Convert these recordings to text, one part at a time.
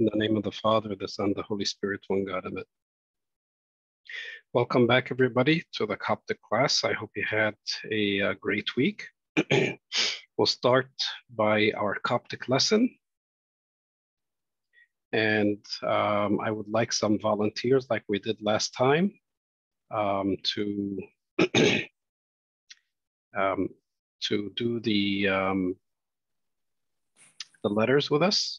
In the name of the Father, the Son, the Holy Spirit, one God, amen. Welcome back, everybody, to the Coptic class. I hope you had a, a great week. we'll start by our Coptic lesson. And um, I would like some volunteers, like we did last time, um, to um, to do the um, the letters with us.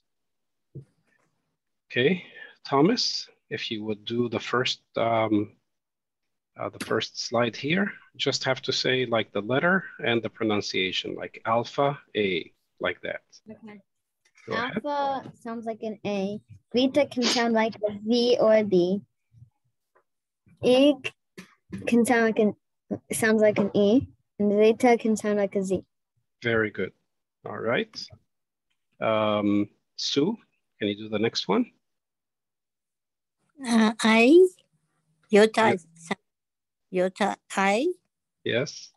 Okay, Thomas, if you would do the first um, uh, the first slide here, just have to say like the letter and the pronunciation, like alpha A, like that. Okay. Go alpha ahead. sounds like an A. Beta can sound like a V or a D. Ig can sound like an sounds like an E, and zeta can sound like a Z. Very good. All right. Um, Sue, can you do the next one? Uh, I, Yota. Yota I. Yes.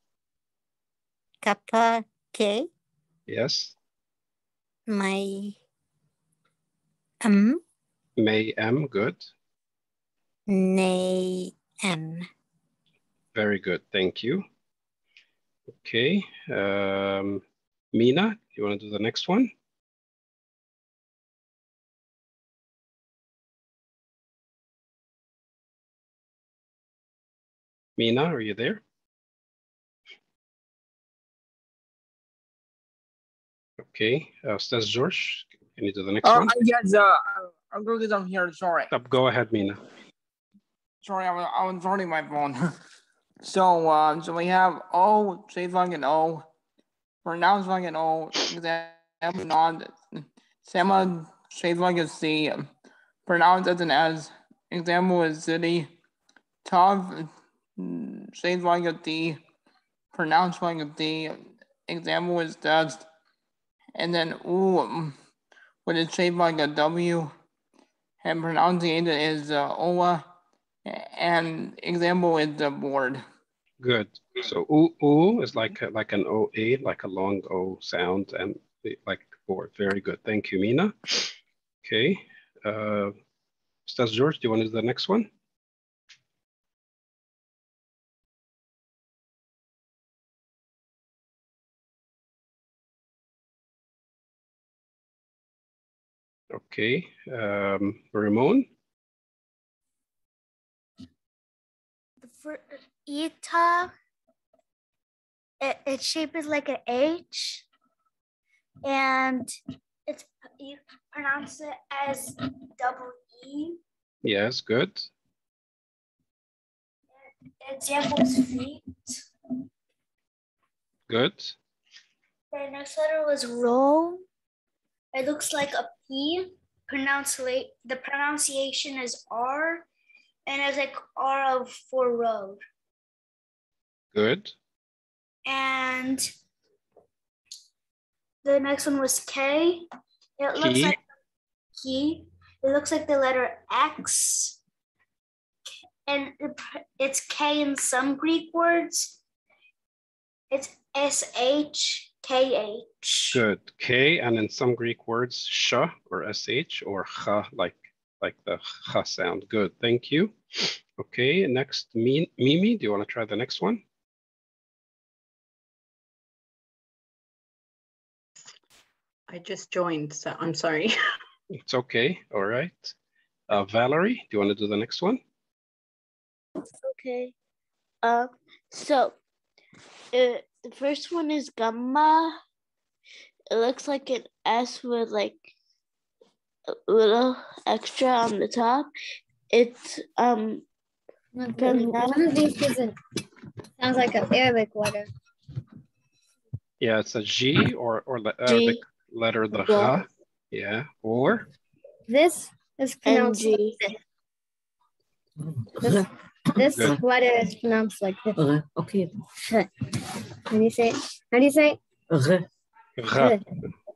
Kappa K. Yes. My M. May M, good. Nay M. Very good, thank you. Okay, um, Mina, you want to do the next one? Mina, are you there? Okay, uh, Stas George, can you do the next uh, one? Yes, uh, get them here, sorry. Stop, go ahead, Mina. Sorry, I was, I was holding my phone. so, uh, so we have O, say fucking O, pronounce fucking O, example not, Sama, say fucking C, pronounce as an S, example is city, Tav, say like a D, pronounce like a D, example is dust, and then U, what is shaped like a W, and pronunciation is uh, OA, and example is the board. Good. So oo, oo is like like an OA, like a long O sound, and like board. Very good. Thank you, Mina. Okay. Uh, Stas George, do you want to do the next one? Okay, um, Ramon? For Eta, it, its shape is like an H, and it's you pronounce it as double E. Yes, good. Example is feet. Good. The next letter was roll. It looks like a P. Pronunciate the pronunciation is R, and it's like R of for road. Good. And the next one was K. It looks Key. like key. It looks like the letter X. And it's K in some Greek words. It's S H K H. Good. K, and in some Greek words, sh or sh or cha, like like the cha sound. Good. Thank you. Okay. Next, Mimi. Do you want to try the next one? I just joined, so I'm sorry. It's okay. All right. Uh, Valerie, do you want to do the next one? Okay. Uh, so uh, the first one is gamma. It looks like an S with like a little extra on the top. It's um. One of these isn't sounds like an Arabic letter. Yeah, it's a G or or the G. Arabic letter the Yeah. ha. Yeah. Or This is pronounced like NG. this. This, this Good. letter is pronounced like this. Uh-huh. Okay. Okay. How do you say it? How do you say it? Okay. ra, ra,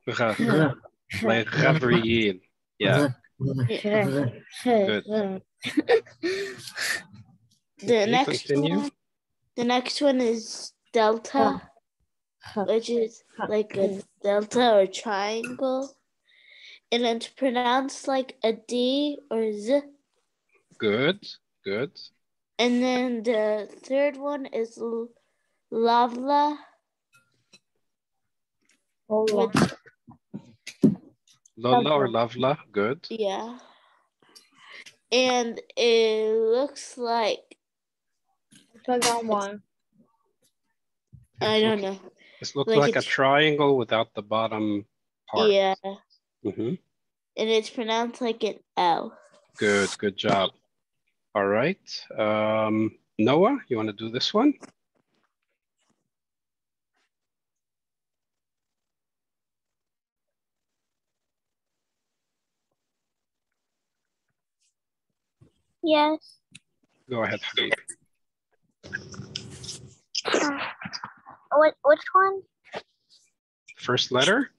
Okay. Uh-huh. like Gabriel. Yeah. Okay. Good. The Okay, next continue. one, the next one is delta, which is like a delta or triangle. and it's pronounced like a D or Z. Good, good. And then the third one is l- Lavla. Lola. Which, Lola or Lavla, good. yeah. And it looks like Click on one. I don't know. This looks Like like, a triangle without the bottom part. Yeah. Mhm. And it's pronounced like an L. Good, good job. All right. Um, Noah, you want to do this one? Yes. Go ahead, Habib. What which one? First letter?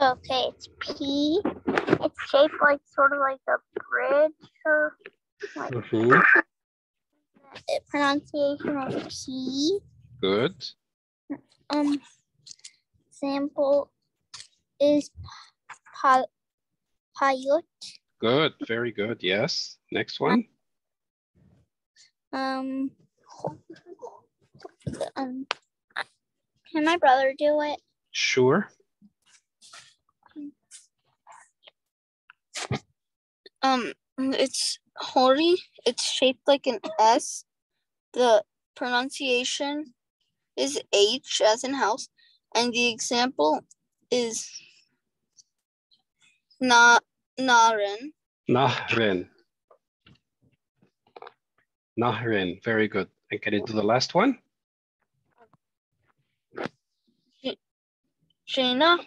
Okay, it's P. It's shaped like sort of like a bridge or Mhm. the pronunciation P. Good. Um sample is payut. Good. Very good. Yes. Next one. Um um can my brother do it? Sure. Um, it's Hori. It's shaped like an S. The pronunciation is H as in house, and the example is na Naren. Nahren. Nahren. Very good. And can you do the last one? Jaina.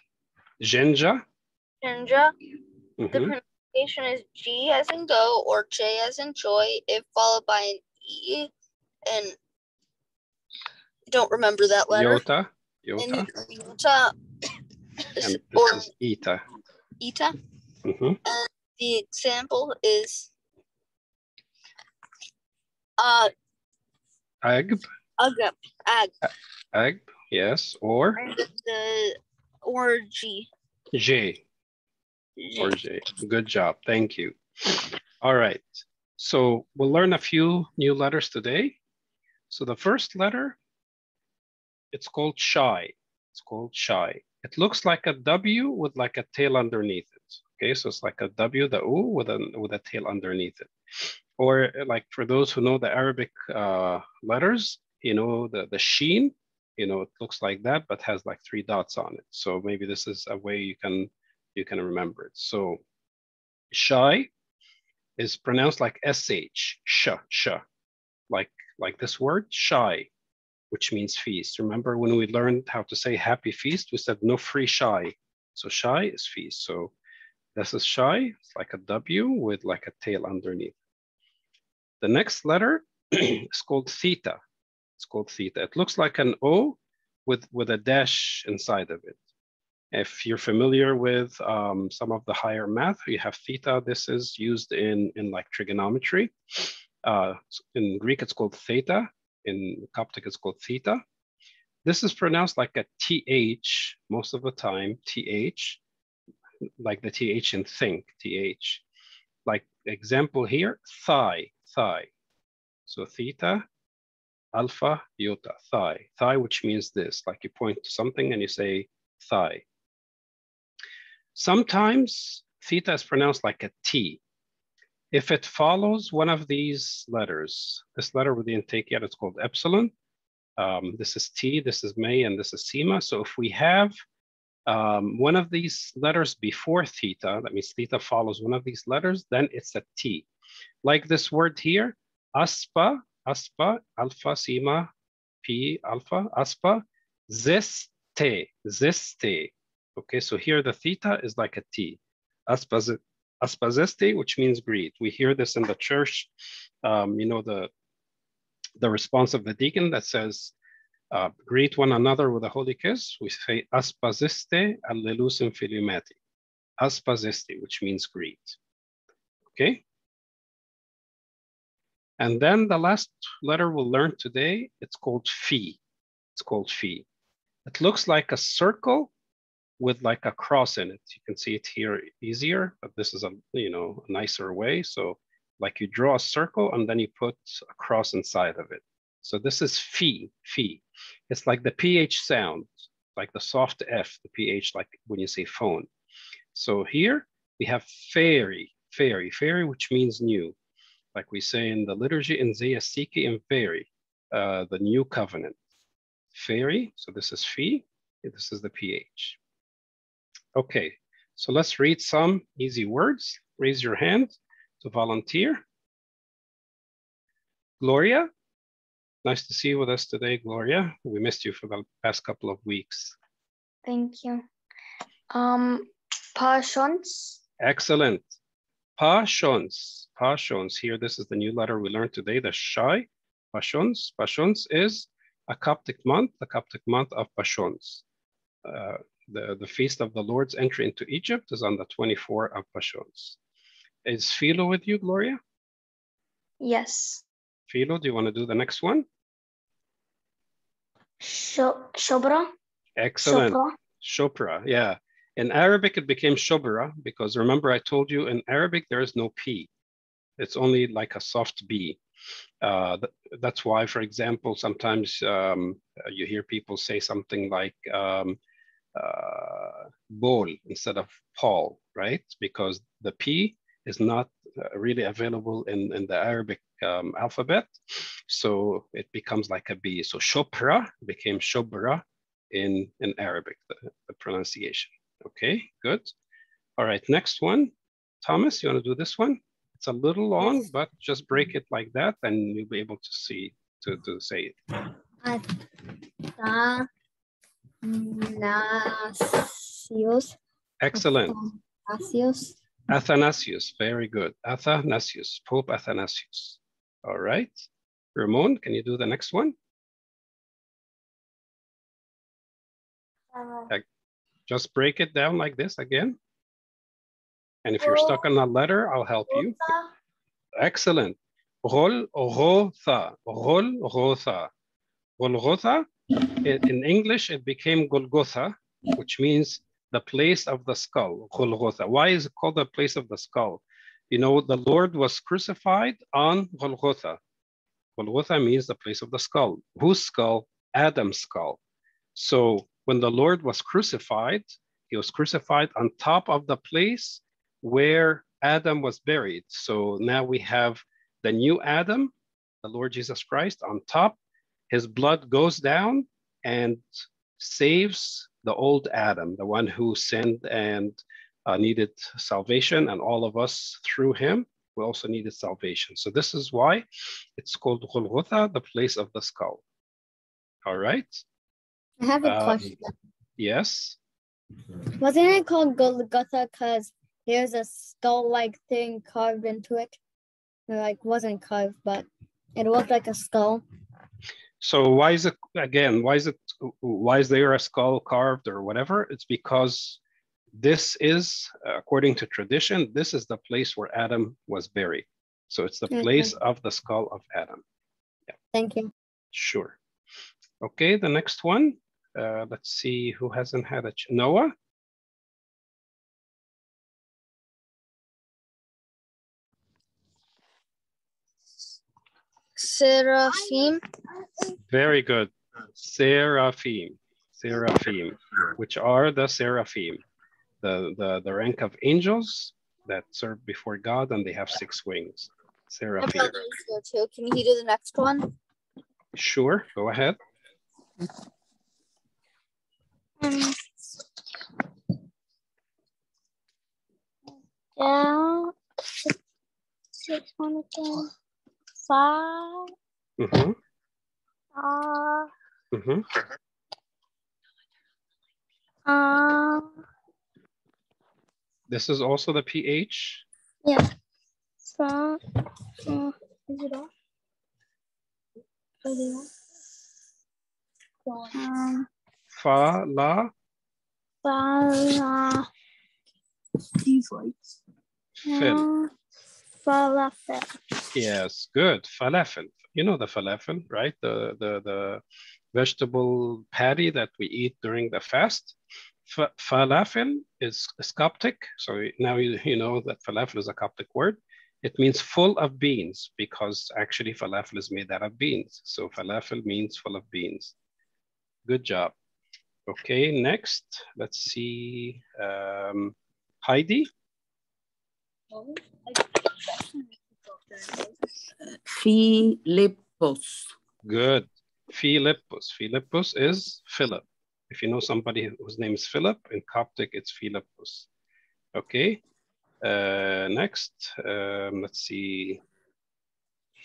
Jinja. Jinja. The Mhm. Pronunciation is G as in go or J as in joy, if followed by an E. And I don't remember that letter. Yota. And Yota. Yota And or this is Ita. Ita. Mhm. The example is uh Agb. Agap Ag Agb. Yes. Or and the or G. J. G. or J. Good job. Thank you. All right. So we'll learn a few new letters today. So the first letter, it's called shy. It's called shy. It looks like a W with like a tail underneath it. Okay, so it's like a W, the U with a with a tail underneath it. Or like for those who know the Arabic uh, letters, you know the the sheen, you know it looks like that, but has like three dots on it. So maybe this is a way you can you can remember it. So shy is pronounced like sh, sh, sh, like like this word shy, which means feast. Remember when we learned how to say happy feast, we said no free shy. So shy is feast. So this is shy. It's like a W with like a tail underneath. The next letter is called theta. It's called theta. It looks like an O with with a dash inside of it. If you're familiar with um, some of the higher math, you have theta. This is used in, in like trigonometry. Uh, in Greek, it's called theta. In Coptic, it's called theta. This is pronounced like a TH most of the time, TH, like the TH in think, TH. Like example here, thigh, thigh. So theta, alpha, iota, thigh. Thigh, which means this, like you point to something and you say thigh. Sometimes theta is pronounced like a T. If it follows one of these letters, this letter we didn't take yet, it's called epsilon. Um, this is T, this is May, and this is Sema. So if we have um, one of these letters before theta, that means theta follows one of these letters, then it's a T. Like this word here, aspa, aspa, alpha, Sema, P, alpha, aspa, zeste, zeste. Okay, so here the theta is like a T. Aspaz aspazeste, which means greet. We hear this in the church. Um, you know, the, the response of the deacon that says, uh, greet one another with a holy kiss. We say aspaziste allelusim filiumati. Aspaziste, which means greet. Okay. And then the last letter we'll learn today, it's called phi. It's called phi. It looks like a circle with like a cross in it. You can see it here easier, but this is a you know a nicer way. So like you draw a circle and then you put a cross inside of it. So this is phi, phi. It's like the PH sound, like the soft F, the PH, like when you say phone. So here we have fairy, fairy, fairy, which means new. Like we say in the liturgy in Zeasiki and fairy, uh, the new covenant. Fairy, so this is phi, this is the PH. Okay, so let's read some easy words. Raise your hand to volunteer. Gloria, nice to see you with us today, Gloria. We missed you for the past couple of weeks. Thank you. Um, passions. Excellent. Pashons, passions. Here, this is the new letter we learned today, the shy. Pashons, passions is a Coptic month, the Coptic month of Pashons. Uh, the, the feast of the Lord's entry into Egypt is on the 24th of Pashons. Is Philo with you, Gloria? Yes. Philo, do you want to do the next one? Shobra. Excellent. Shopra. Shopra, yeah. In Arabic, it became Shobra because remember I told you in Arabic, there is no P. It's only like a soft B. Uh, th that's why, for example, sometimes um, you hear people say something like um, uh, Bol instead of Paul, right? Because the P is not uh, really available in, in the Arabic um, alphabet. So it becomes like a B. So Shopra became Shobra in, in Arabic, the, the pronunciation. Okay, good. All right, next one. Thomas, you want to do this one? It's a little long, Yes. but just break it like that and you'll be able to see, to, to say it. Athanasius. Excellent. Athanasius. Athanasius, very good. Athanasius, Pope Athanasius. All right. Ramon, can you do the next one? Uh, Just break it down like this again. And if you're stuck on a letter, I'll help you. Excellent. Gol, Rotha, Gol, Rotha. Golgotha, in English, it became Golgotha, which means the place of the skull, Golgotha. Why is it called the place of the skull? You know, the Lord was crucified on Golgotha. Golgotha means the place of the skull. Whose skull? Adam's skull. So when the Lord was crucified, he was crucified on top of the place where Adam was buried. So now we have the new Adam, the Lord Jesus Christ, on top. His blood goes down and saves the old Adam, the one who sinned and uh, needed salvation, and all of us through him, we also needed salvation. So this is why it's called Golgotha, the place of the skull. All right. I have a Um, question. Yes. Wasn't it called Golgotha because there's a skull-like thing carved into it? Or, like wasn't carved, but it looked like a skull. So why is it again? Why is it? Why is there a skull carved or whatever? It's because this is, according to tradition, this is the place where Adam was buried. So it's the Okay. place of the skull of Adam. Thank you. Sure. Okay, the next one. Uh, let's see who hasn't had a ch- Noah. Seraphim. Very good. Seraphim. Seraphim, which are the seraphim, the, the, the rank of angels that serve before God and they have six wings. Seraphim. brother is here too. Can he do the next one? Sure, go ahead. Um, down. Six, six one again. Five. Mhm, Uh, mhm. um, This is also the PH. yeah. Fa, uh, is it off? Is it off? Um, Fa, la, These lights. fil. Falafel. Yes, good. Falafel. You know the falafel, right? The, the, the vegetable patty that we eat during the fast. Fa- falafel is, is Coptic. So now you, you know that falafel is a Coptic word. It means full of beans because actually falafel is made out of beans. So falafel means full of beans. Good job. Okay, next, let's see. Um, Heidi, Philippus. good. Philippus. Philippus is Philip. If you know somebody whose name is Philip, in Coptic, it's Philippus. Okay. Uh, next, um, let's see.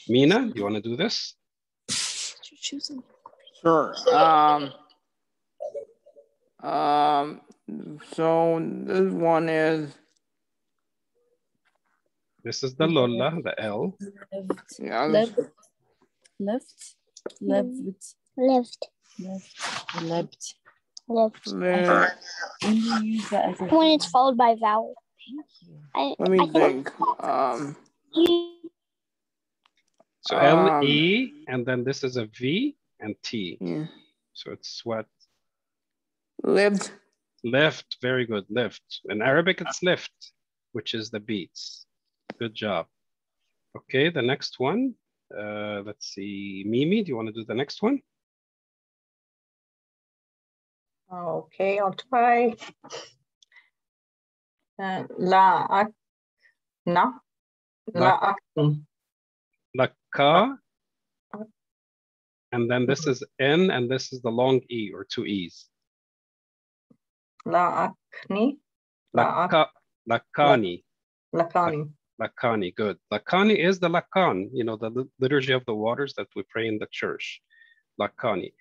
Mina, you want to do this? Sure. Um, um, so this one is, This is the Lola, the L. yeah, this- Left. Left. Left. Left. Left. Left. le- When you use that as a When it's followed by vowel. I, let me I think. Um, So Um, L E, and then this is a V and T. yeah, So it's what? lived. Left, very good, left. In Arabic, it's left, which is the beats. Good job. Okay, the next one. Uh, let's see, Mimi, do you want to do the next one? Okay, I'll try. Uh, la akna. La akn. Laka. And then this is N, and this is the long E or two E's. La akni. La ak- Laka, Lakani, lakani. Lakani, good. Lakani is the Lakan, you know, the liturgy of the waters that we pray in the church. Lakani.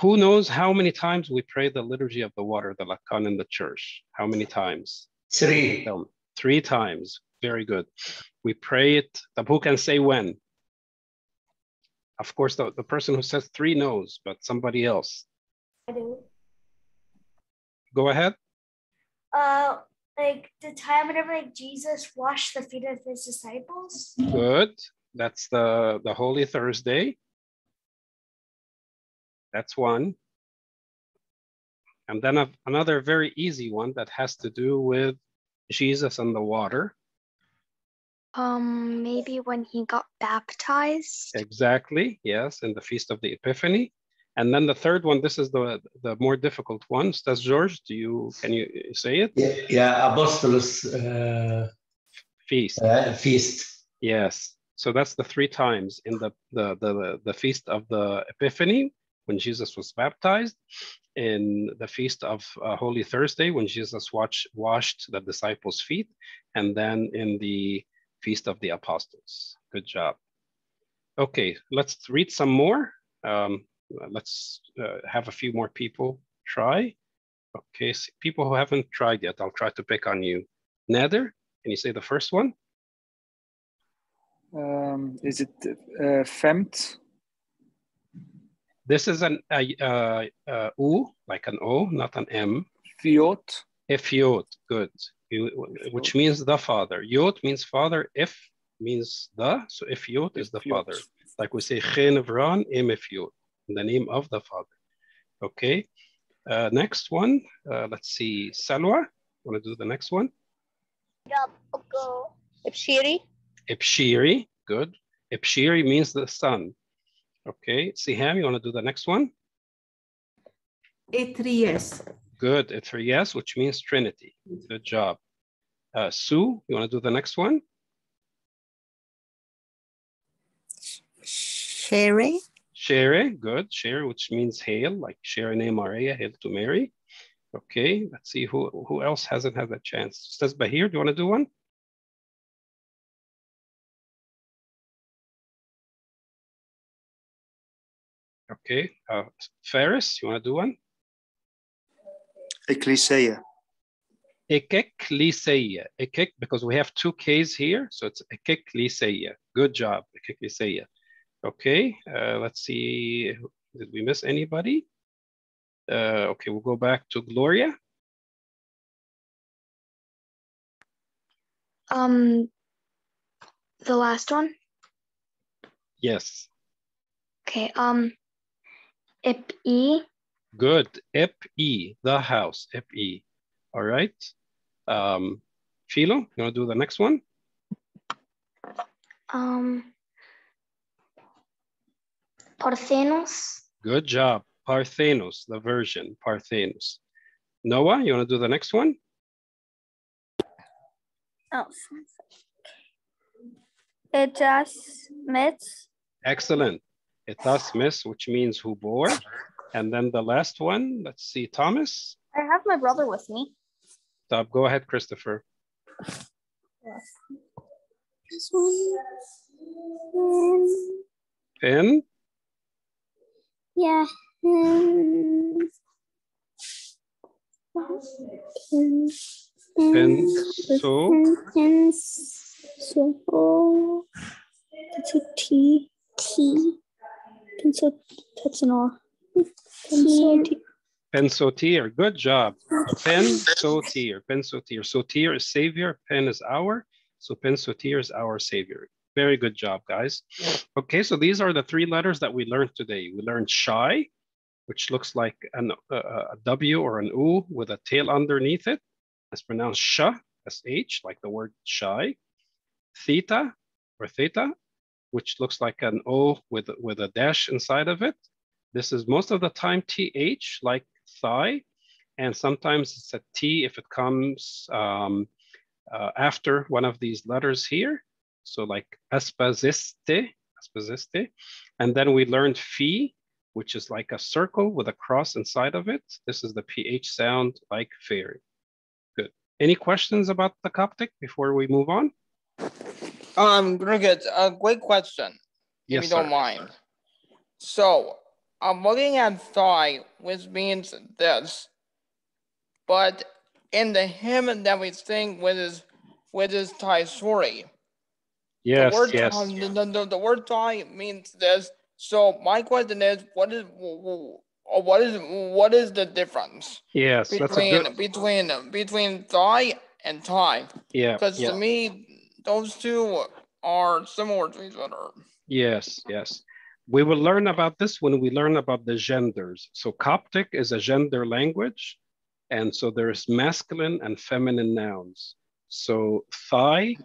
Who knows how many times we pray the liturgy of the water, the Lakan in the church? How many times? Three. Tell. Three times. Very good. We pray it. The who can say when? Of course, the, the person who says three knows, but somebody else. I do. Go ahead. Uh, like the time whenever like Jesus washed the feet of his disciples. Good. That's the, the Holy Thursday. That's one. And then a- another very easy one that has to do with Jesus and the water. Um, maybe when he got baptized. Exactly. Yes, in the Feast of the Epiphany. And then the third one, this is the the more difficult one. Stas George, do you can you say it? Yeah, yeah Apostles uh, Feast. uh, feast. Yes. So that's the three times in the the the, the feast of the Epiphany when Jesus was baptized, in the feast of uh, Holy Thursday when Jesus watch, washed the disciples' feet, and then in the feast of the apostles. Good job. Okay, let's read some more. Um, let's uh, have a few more people try. Okay, so people who haven't tried yet, I'll try to pick on you. Nether, can you say the first one? Um, is it uh, femt? This is an uh, uh, U, like an O, not an M. Fiot. Efiot, good. Which means the father. Yot means father. If means the. So Efiot is the father. Like we say, Chen Vran Em Efiot, in the name of the father. Okay. Uh, next one. Uh, let's see. Salwa. Want to do the next one? Ibshiri. Ipshiri. Good. Ipshiri means the son. Okay. Siham, you want to do the next one? Etries. Good. It's for which means Trinity. Good job. Uh, Sue, you want to do the next one? Sherry. Shere, good. Shere, which means hail, like Shere ne Maria, hail to Mary. Okay, let's see who, who else hasn't had that chance. Says Bahir, do you want to do one? Okay, uh, Ferris, you want to do one? Ecclesia. Ekekliseia. Ekek, because we have two Ks here, so it's Ekekliseia. Good job, Ekekliseia. Okay, uh, let's see. Did we miss anybody? Uh, okay, we'll go back to Gloria. Um, the last one. Yes. Okay. Um, ip e Good. Ip-E, the house, Ip-E. All right. Um, Philo, you want to do the next one? Um, Parthenos. Good job. Parthenos, the version, Parthenos. Noah, you want to do the next one? Oh, it just mitts. Excellent. Etas mis, which means who bore. And then the last one, let's see, Thomas. I have my brother with me. Stop. Go ahead, Christopher. This one. Yeah. Um, pin, Pin, so. Pin, so. A T. T. Pencil. That's an R. Pencil. T. Pensotier. Good job. Pensotier. Pensotier. Sotir is savior. Pen is our. So pensotier is our savior. Very good job, guys. Okay, so these are the three letters that we learned today. We learned shy, which looks like an, a W or an U with a tail underneath it. It's pronounced sh, S-H, like the word shy. Theta or theta, which looks like an O with, with a dash inside of it. This is most of the time TH, like thigh, and sometimes it's a T if it comes um, uh, after one of these letters here. So like aspaziste, aspaziste. And then we learned phi, which is like a circle with a cross inside of it. This is the PH sound like fairy. Good. Any questions about the Coptic before we move on? Um, Cricket, a quick question, Yes, if you don't sir. mind. So, I'm looking at thigh, which means this, but in the hymn that we sing with his with his Taisuri, Yes, the word yes. um, the, the, the, the word thigh means this. So my question is, what is what is what is the difference Yes, between good, between between thigh and tie? yeah, Because yeah. to me, those two are similar to each other. Yes, yes. We will learn about this when we learn about the genders. So Coptic is a gender language. And so there's masculine and feminine nouns. So thigh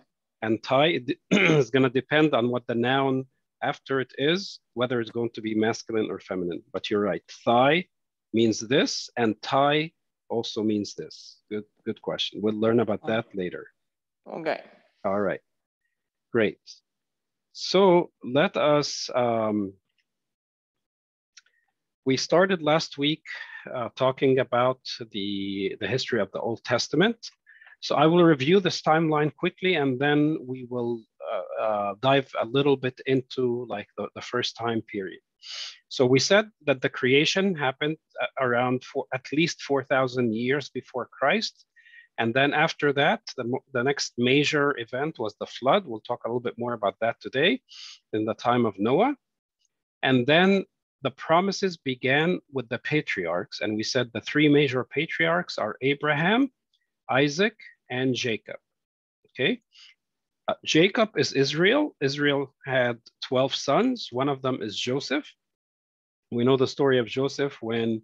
and tie is going to depend on what the noun after it is, whether it's going to be masculine or feminine. But you're right. Thigh means this, and tie also means this. Good, good question. We'll learn about that later. Okay. All right, great. So let us, um, we started last week uh, talking about the, the history of the Old Testament. So I will review this timeline quickly and then we will uh, uh, dive a little bit into like the, the first time period. So we said that the creation happened uh, around for at least 4,000 years before Christ. And then after that, the, the next major event was the flood. We'll talk a little bit more about that today in the time of Noah. And then the promises began with the patriarchs. And we said the three major patriarchs are Abraham, Isaac, and Jacob. Okay. Uh, Jacob is Israel. Israel had 12 sons. One of them is Joseph. We know the story of Joseph when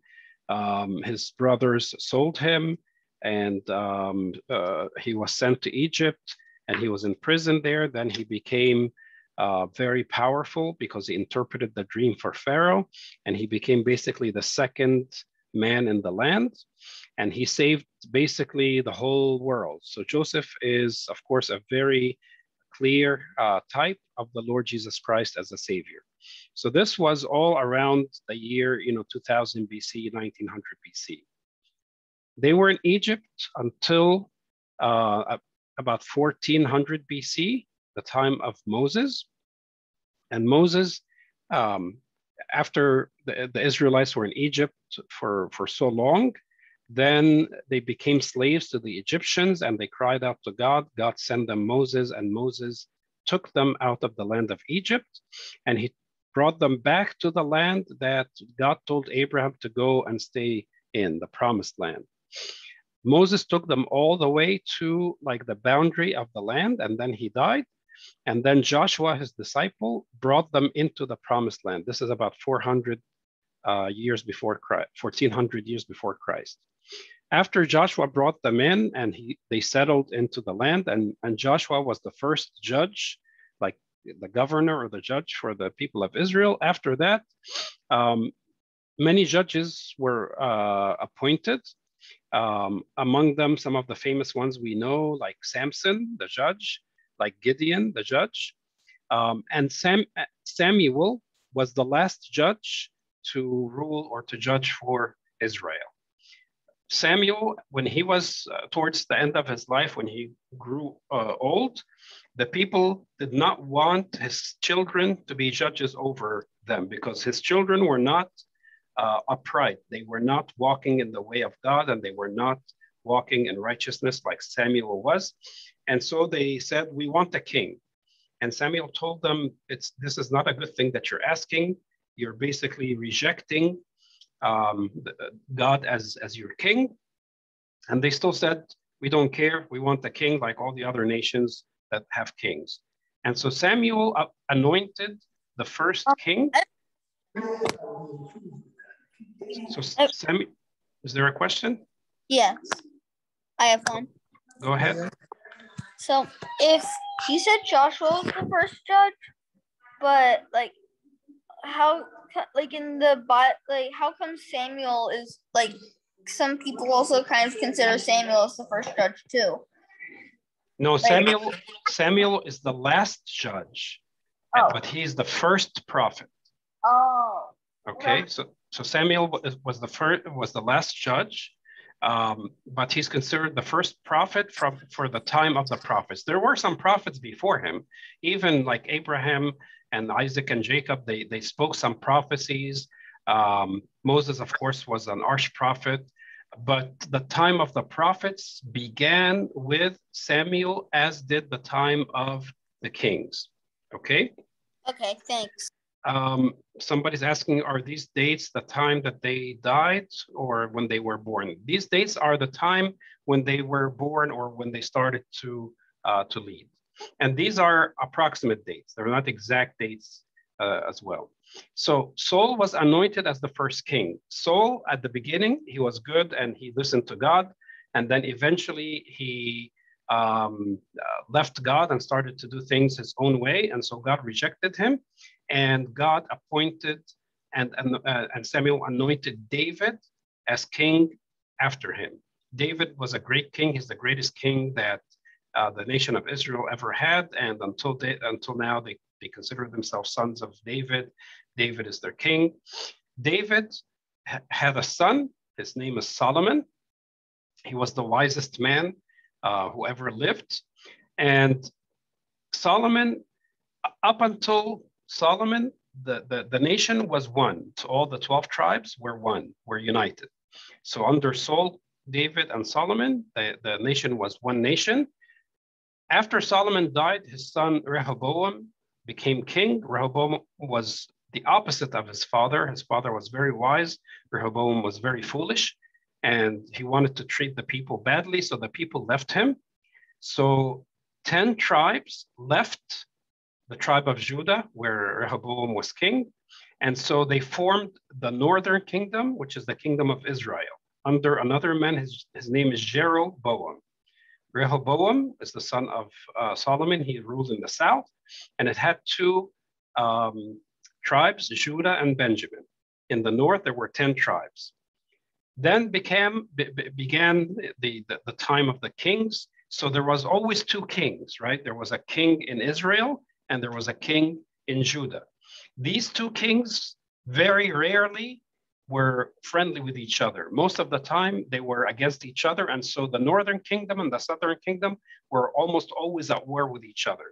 um, his brothers sold him and um, uh, he was sent to Egypt and he was in prison there. Then he became uh, very powerful because he interpreted the dream for Pharaoh and he became basically the second man in the land and he saved basically the whole world. So Joseph is, of course, a very clear uh, type of the Lord Jesus Christ as a savior. So this was all around the year, you know, 2000 BC, 1900 BC. They were in Egypt until uh, about 1400 BC, the time of Moses. And Moses, um, after the, the Israelites were in Egypt for, for so long, then they became slaves to the Egyptians and they cried out to God. God sent them Moses, and Moses took them out of the land of Egypt and he brought them back to the land that God told Abraham to go and stay in, the promised land. Moses took them all the way to like the boundary of the land and then he died. And then Joshua, his disciple, brought them into the promised land. This is about 400 uh, years before Christ, 1400 years before Christ. After Joshua brought them in and he, they settled into the land, and, and Joshua was the first judge, like the governor or the judge for the people of Israel. After that, um, many judges were uh, appointed. Um, among them, some of the famous ones we know, like Samson, the judge, like Gideon, the judge. Um, and Sam, Samuel was the last judge to rule or to judge for Israel. Samuel, when he was uh, towards the end of his life, when he grew uh, old, the people did not want his children to be judges over them because his children were not uh, upright. They were not walking in the way of God and they were not walking in righteousness like Samuel was. And so they said, We want a king. And Samuel told them, it's, This is not a good thing that you're asking. You're basically rejecting um, God as, as your king. And they still said, we don't care. We want the king like all the other nations that have kings. And so Samuel anointed the first king. So Samuel, is there a question? Yes, I have one. Go ahead. So if he said Joshua was the first judge, but like how like in the bot like how come Samuel is like some people also kind of consider Samuel as the first judge too. No, Like- Samuel Samuel is the last judge, Oh. but he's the first prophet. Oh. Okay, so so Samuel was, was the first was the last judge, um, but he's considered the first prophet from for the time of the prophets. There were some prophets before him, even like Abraham and Isaac and Jacob. They they spoke some prophecies. Um, Moses, of course, was an arch prophet, but the time of the prophets began with Samuel, as did the time of the kings. Okay. Okay, thanks. Um, somebody's asking, are these dates the time that they died or when they were born? These dates are the time when they were born or when they started to, uh, to lead. And these are approximate dates. They're not exact dates uh, as well. So Saul was anointed as the first king. Saul, at the beginning, he was good and he listened to God. And then eventually he um, uh, left God and started to do things his own way. And so God rejected him. And God appointed and, and, uh, and Samuel anointed David as king after him. David was a great king. He's the greatest king that uh, the nation of Israel ever had. And until, they, until now, they, they consider themselves sons of David. David is their king. David ha- had a son. His name is Solomon. He was the wisest man uh, who ever lived. And Solomon, up until Solomon, the, the, the nation was one. All the 12 tribes were one, were united. So under Saul, David, and Solomon, the, the nation was one nation. After Solomon died, his son Rehoboam became king. Rehoboam was the opposite of his father. His father was very wise. Rehoboam was very foolish and he wanted to treat the people badly. So the people left him. So 10 tribes left the tribe of Judah, where Rehoboam was king. And so they formed the northern kingdom, which is the kingdom of Israel, under another man. His, his name is Jeroboam. Rehoboam is the son of uh, Solomon. He ruled in the south, and it had two um, tribes, Judah and Benjamin. In the north, there were 10 tribes. Then became, be, began the, the, the time of the kings. So there was always two kings, right? There was a king in Israel and there was a king in Judah. These two kings very rarely were friendly with each other. Most of the time, they were against each other. And so the northern kingdom and the southern kingdom were almost always at war with each other.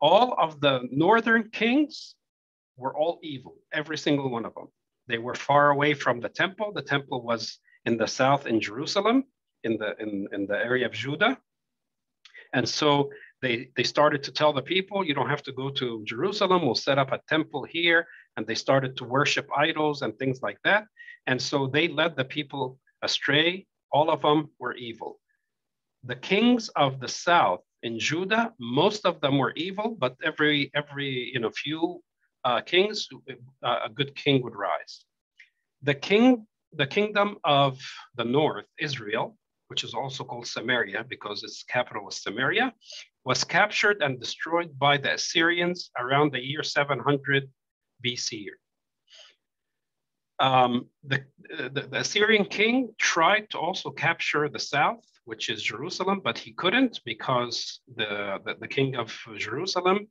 All of the northern kings were all evil, every single one of them. They were far away from the temple. The temple was in the south in Jerusalem, in the, in, in the area of Judah. And so they, they started to tell the people, you don't have to go to Jerusalem, we'll set up a temple here. And they started to worship idols and things like that. And so they led the people astray. All of them were evil. The kings of the south in Judah, most of them were evil, but every every you know few uh, kings, uh, a good king would rise. The king, the kingdom of the north, Israel, which is also called Samaria because its capital was Samaria, was captured and destroyed by the Assyrians around the year 700 BC. Um, the, the, the Assyrian king tried to also capture the south, which is Jerusalem, but he couldn't because the, the, the king of Jerusalem,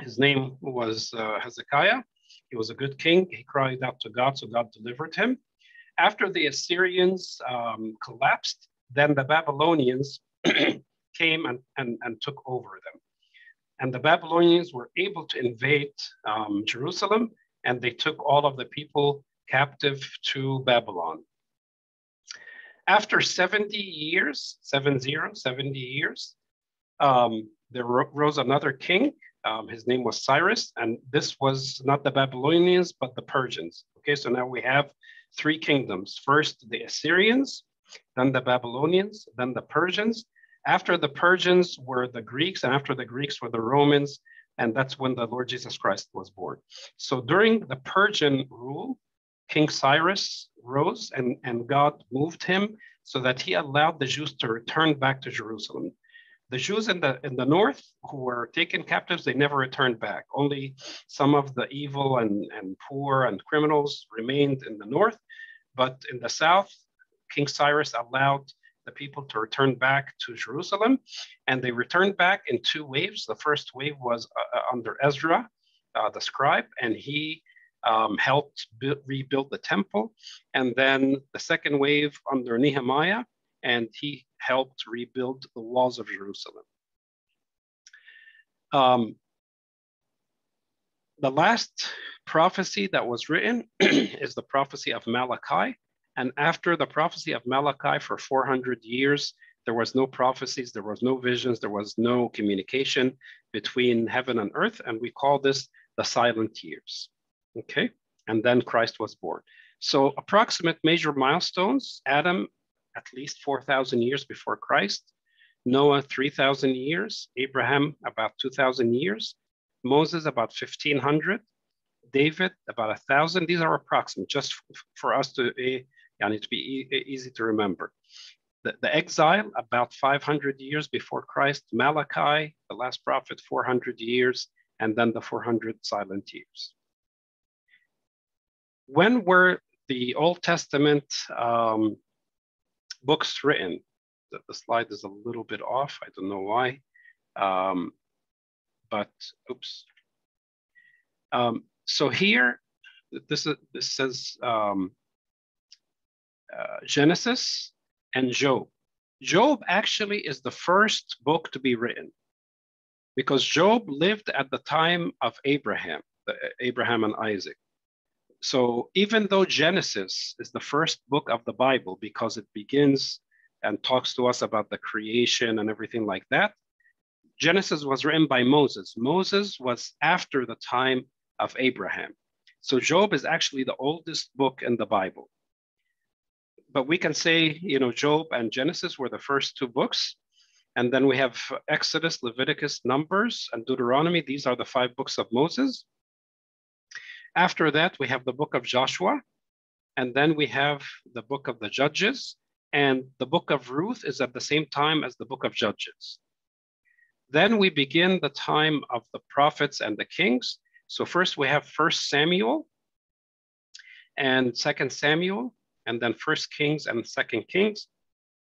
his name was uh, Hezekiah. He was a good king. He cried out to God, so God delivered him. After the Assyrians um, collapsed, then the Babylonians came and, and, and took over them. And the Babylonians were able to invade um, Jerusalem and they took all of the people captive to Babylon. After 70 years, 70, 70 years, um, there rose another king. Um, his name was Cyrus, and this was not the Babylonians, but the Persians. Okay, so now we have three kingdoms. First, the Assyrians, then the Babylonians, then the Persians. After the Persians were the Greeks, and after the Greeks were the Romans, and that's when the Lord Jesus Christ was born. So during the Persian rule, King Cyrus rose and, and God moved him so that he allowed the Jews to return back to Jerusalem. The Jews in the in the north who were taken captives, they never returned back. Only some of the evil and, and poor and criminals remained in the north. But in the south, King Cyrus allowed the people to return back to Jerusalem. And they returned back in two waves. The first wave was uh, uh under Ezra, uh, the scribe, and he um, helped bu- rebuild the temple. And then the second wave under Nehemiah, and he helped rebuild the walls of Jerusalem. Um, the last prophecy that was written is the prophecy of Malachi. And after the prophecy of Malachi for 400 years, there was no prophecies, there was no visions, there was no communication between heaven and earth. And we call this the silent years. Okay. And then Christ was born. So, approximate major milestones Adam, at least 4,000 years before Christ, Noah, 3,000 years, Abraham, about 2,000 years, Moses, about 1,500, David, about 1,000. These are approximate, just for us to uh, to be e easy to remember. The, the, exile, about 500 years before Christ, Malachi, the last prophet, 400 years, and then the 400 silent years. When were the Old Testament um, books written? The, the, slide is a little bit off. I don't know why. Um, but oops. Um, so here, this is this says um, uh, Genesis and Job. Job actually is the first book to be written because Job lived at the time of Abraham, Abraham and Isaac. So even though Genesis is the first book of the Bible because it begins and talks to us about the creation and everything like that, Genesis was written by Moses. Moses was after the time of Abraham. So Job is actually the oldest book in the Bible but we can say, you know, Job and Genesis were the first two books. And then we have Exodus, Leviticus, Numbers, and Deuteronomy. These are the five books of Moses. After that, we have the book of Joshua. And then we have the book of the Judges. And the book of Ruth is at the same time as the book of Judges. Then we begin the time of the prophets and the kings. So first we have First Samuel and Second Samuel and then First Kings and Second Kings.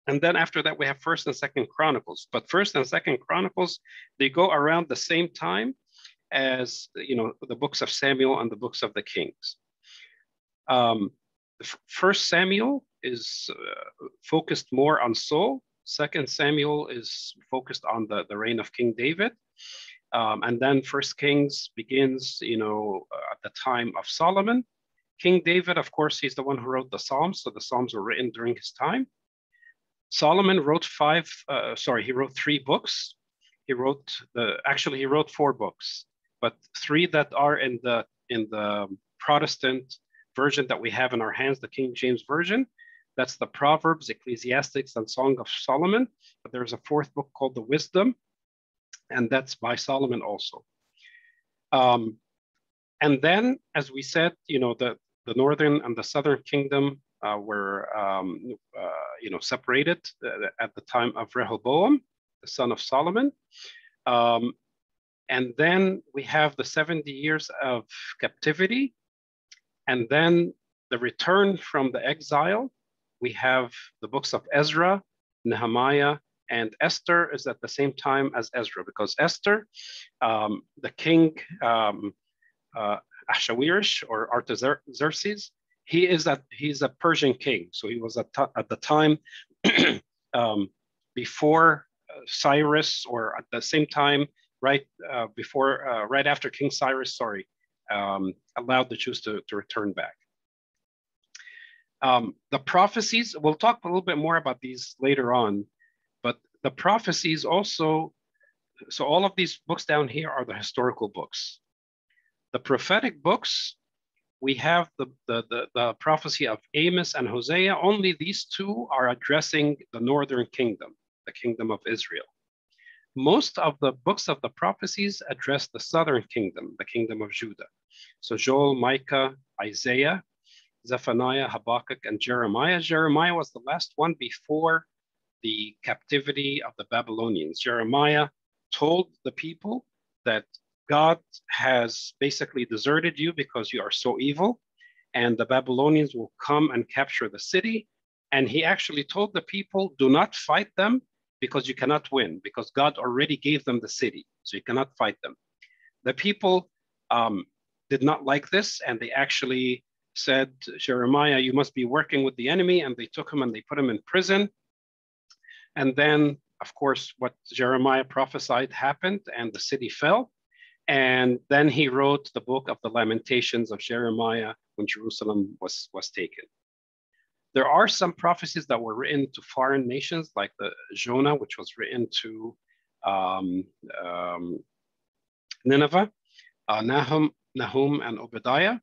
And then after that, we have First and Second Chronicles. But First and Second Chronicles, they go around the same time as you know the books of Samuel and the books of the Kings. Um, First Samuel is uh, focused more on Saul. Second Samuel is focused on the, the reign of King David. Um, and then First Kings begins, you know, uh, at the time of Solomon. King David, of course, he's the one who wrote the Psalms, so the Psalms were written during his time. Solomon wrote five, uh, sorry, he wrote three books. He wrote the, actually, he wrote four books, but three that are in the in the Protestant version that we have in our hands, the King James Version. That's the Proverbs, Ecclesiastics, and Song of Solomon. But there's a fourth book called the Wisdom, and that's by Solomon also. Um, and then, as we said, you know, the the northern and the southern kingdom uh, were, um, uh, you know, separated uh, at the time of Rehoboam, the son of Solomon. Um, and then we have the 70 years of captivity. And then the return from the exile. We have the books of Ezra, Nehemiah, and Esther is at the same time as Ezra because Esther, um, the king um, uh, Ahasuerus or Artaxerxes, he is that he's a Persian king. So he was at, at the time um, before Cyrus or at the same time right uh, before, uh, right after King Cyrus, sorry, um, allowed the Jews to, to return back. Um, the prophecies, we'll talk a little bit more about these later on, but the prophecies also, so all of these books down here are the historical books. The prophetic books, we have the, the, the, the prophecy of Amos and Hosea. Only these two are addressing the northern kingdom, the kingdom of Israel most of the books of the prophecies address the southern kingdom, the kingdom of Judah. So Joel, Micah, Isaiah, Zephaniah, Habakkuk, and Jeremiah. Jeremiah was the last one before the captivity of the Babylonians. Jeremiah told the people that God has basically deserted you because you are so evil, and the Babylonians will come and capture the city. And he actually told the people, do not fight them because you cannot win, because God already gave them the city, so you cannot fight them. The people um, did not like this, and they actually said, Jeremiah, you must be working with the enemy, and they took him and they put him in prison. And then, of course, what Jeremiah prophesied happened, and the city fell. And then he wrote the book of the Lamentations of Jeremiah when Jerusalem was, was taken. There are some prophecies that were written to foreign nations, like the Jonah, which was written to um, um, Nineveh, uh, Nahum, Nahum, and Obadiah.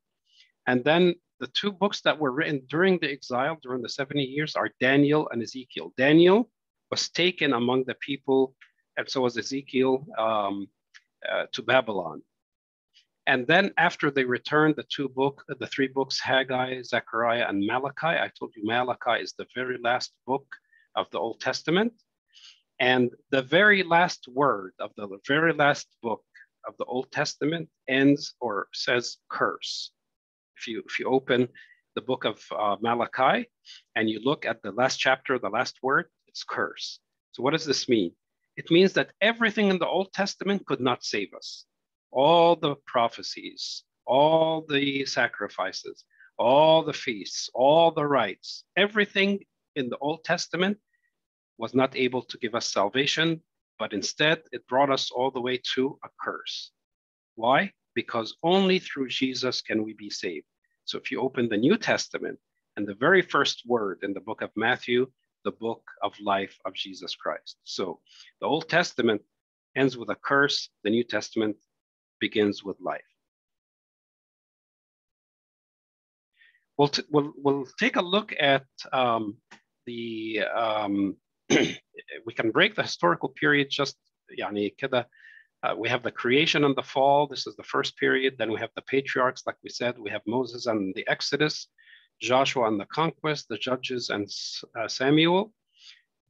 And then the two books that were written during the exile, during the 70 years, are Daniel and Ezekiel. Daniel was taken among the people, and so was Ezekiel um, uh, to Babylon. And then after they returned the two book, the three books, Haggai, Zechariah, and Malachi, I told you Malachi is the very last book of the Old Testament. And the very last word of the very last book of the Old Testament ends or says curse. If you, if you open the book of uh, Malachi and you look at the last chapter, the last word, it's curse. So what does this mean? It means that everything in the Old Testament could not save us all the prophecies, all the sacrifices, all the feasts, all the rites, everything in the Old Testament was not able to give us salvation, but instead it brought us all the way to a curse. Why? Because only through Jesus can we be saved. So if you open the New Testament and the very first word in the book of Matthew, the book of life of Jesus Christ. So the Old Testament ends with a curse, the New Testament begins with life. We'll, we'll, we'll take a look at um, the, um, we can break the historical period just, يعني كده, uh, we have the creation and the fall. This is the first period. Then we have the patriarchs, like we said. We have Moses and the Exodus, Joshua and the conquest, the judges and uh, Samuel,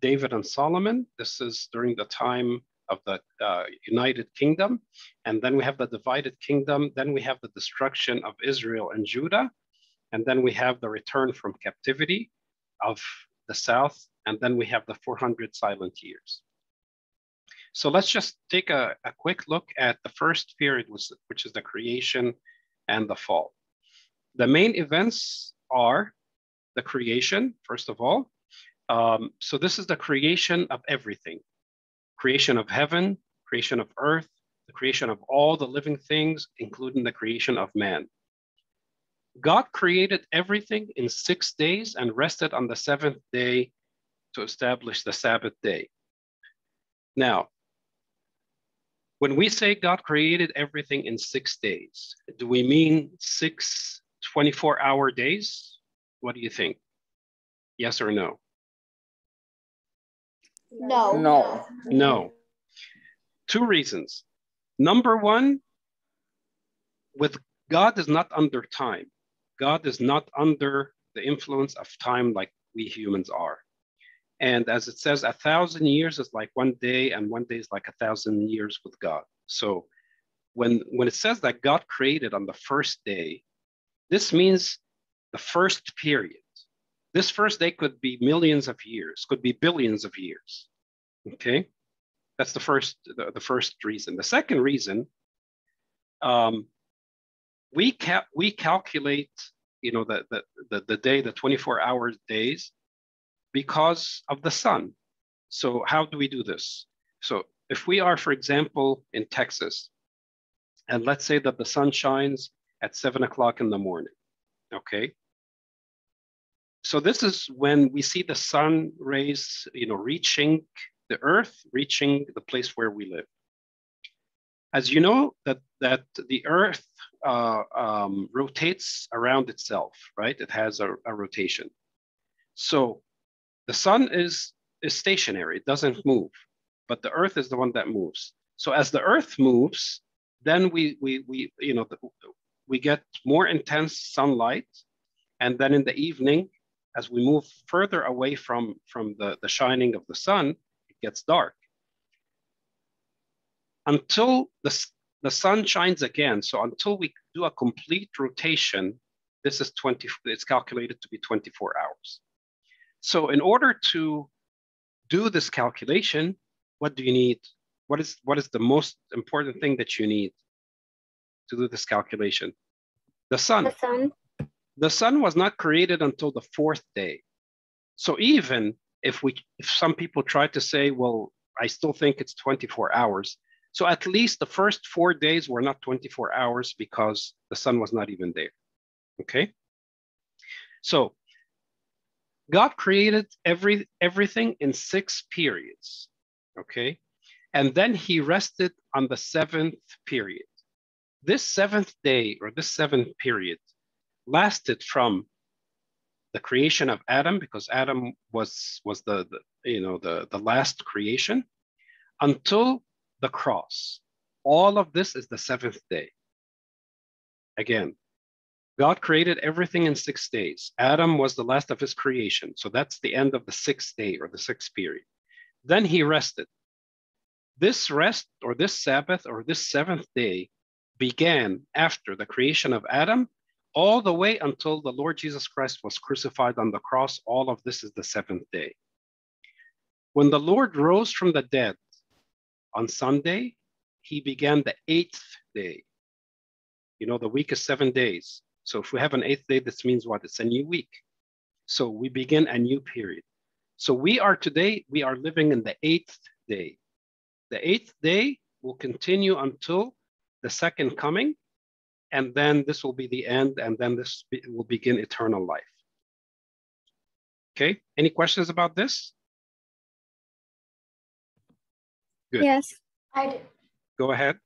David and Solomon. This is during the time of the uh, United Kingdom. And then we have the divided kingdom. Then we have the destruction of Israel and Judah. And then we have the return from captivity of the south. And then we have the 400 silent years. So let's just take a, a quick look at the first period, which is the creation and the fall. The main events are the creation, first of all. Um, so this is the creation of everything creation of heaven, creation of earth, the creation of all the living things, including the creation of man. God created everything in six days and rested on the seventh day to establish the Sabbath day. Now, when we say God created everything in six days, do we mean six 24 hour days? What do you think? Yes or no? No. No. No. Two reasons. Number one, with God is not under time. God is not under the influence of time like we humans are. And as it says, a thousand years is like one day, and one day is like a thousand years with God. So when, when it says that God created on the first day, this means the first period. This first day could be millions of years, could be billions of years. Okay, that's the first the, the first reason. The second reason, um, we ca- we calculate, you know, the, the the the day, the 24 hour days, because of the sun. So how do we do this? So if we are, for example, in Texas, and let's say that the sun shines at seven o'clock in the morning, okay? So this is when we see the sun rays, you know, reaching the earth, reaching the place where we live. As you know, that, that the earth uh, um, rotates around itself, right? It has a, a rotation. So the sun is, is stationary, it doesn't move, but the earth is the one that moves. So as the earth moves, then we, we, we you know, we get more intense sunlight. And then in the evening, as we move further away from, from the, the shining of the sun, it gets dark. Until the, the sun shines again, so until we do a complete rotation, this is 20, it's calculated to be 24 hours. So in order to do this calculation, what do you need? What is, what is the most important thing that you need to do this calculation? The sun. The sun. The sun was not created until the fourth day. So even if we, if some people try to say, well, I still think it's 24 hours. So at least the first four days were not 24 hours because the sun was not even there. Okay. So God created every everything in six periods. Okay. And then he rested on the seventh period. This seventh day or this seventh period lasted from the creation of Adam, because Adam was, was the, the you know the, the last creation, until the cross. All of this is the seventh day. Again, God created everything in six days. Adam was the last of his creation. So that's the end of the sixth day or the sixth period. Then he rested. This rest or this Sabbath or this seventh day began after the creation of Adam all the way until the Lord Jesus Christ was crucified on the cross. All of this is the seventh day. When the Lord rose from the dead on Sunday, he began the eighth day. You know, the week is seven days. So if we have an eighth day, this means what? It's a new week. So we begin a new period. So we are today, we are living in the eighth day. The eighth day will continue until the second coming, and then this will be the end, and then this be, will begin eternal life. Okay, any questions about this? Good. Yes. I do. Go ahead.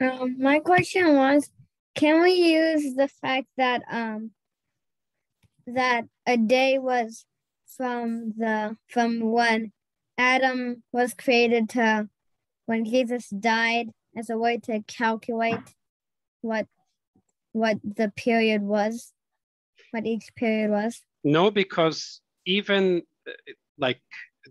Um, my question was, can we use the fact that um that a day was from the from when Adam was created to when Jesus died as a way to calculate what what the period was, what each period was? No, because even like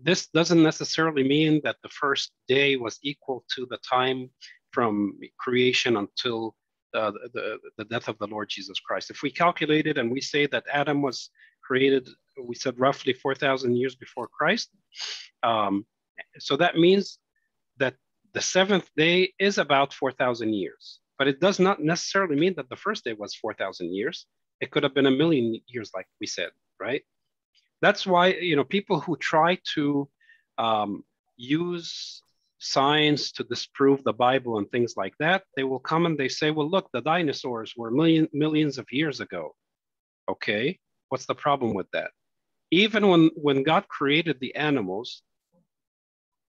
this doesn't necessarily mean that the first day was equal to the time from creation until uh, the, the death of the Lord Jesus Christ. If we calculate it and we say that Adam was created, we said roughly 4,000 years before Christ. Um, so that means that the seventh day is about 4,000 years, but it does not necessarily mean that the first day was 4,000 years. It could have been a million years, like we said, right? That's why, you know, people who try to um, use science to disprove the Bible and things like that, they will come and they say, well, look, the dinosaurs were million, millions of years ago. Okay, what's the problem with that? Even when, when God created the animals,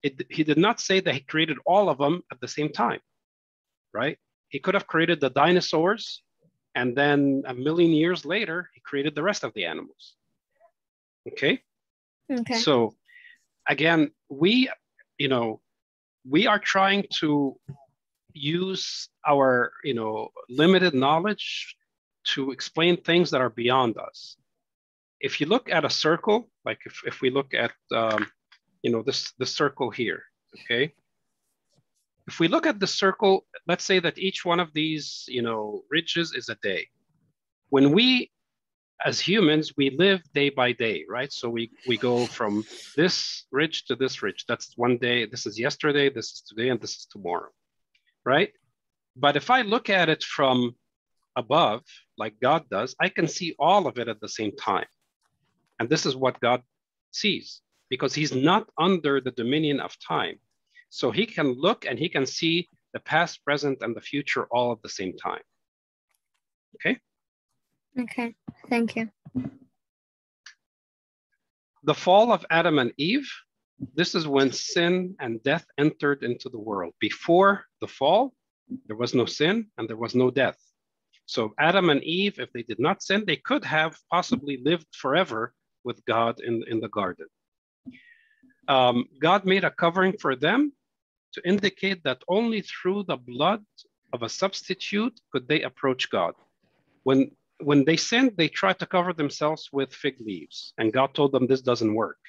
it, he did not say that he created all of them at the same time, right? He could have created the dinosaurs and then a million years later, he created the rest of the animals. Okay. Okay. So again, we, you know, we are trying to use our, you know, limited knowledge to explain things that are beyond us. If you look at a circle, like if, if we look at, um, you know, this, this circle here, okay? If we look at the circle, let's say that each one of these, you know, ridges is a day. When we, as humans, we live day by day, right? So we, we go from this ridge to this ridge. That's one day, this is yesterday, this is today, and this is tomorrow, right? But if I look at it from above, like God does, I can see all of it at the same time. And this is what God sees because he's not under the dominion of time. So he can look and he can see the past, present, and the future all at the same time. Okay? Okay, thank you. The fall of Adam and Eve, this is when sin and death entered into the world. Before the fall, there was no sin and there was no death. So Adam and Eve, if they did not sin, they could have possibly lived forever with God in, in the garden. Um, God made a covering for them to indicate that only through the blood of a substitute could they approach God. When, when they sinned, they tried to cover themselves with fig leaves, and God told them this doesn't work.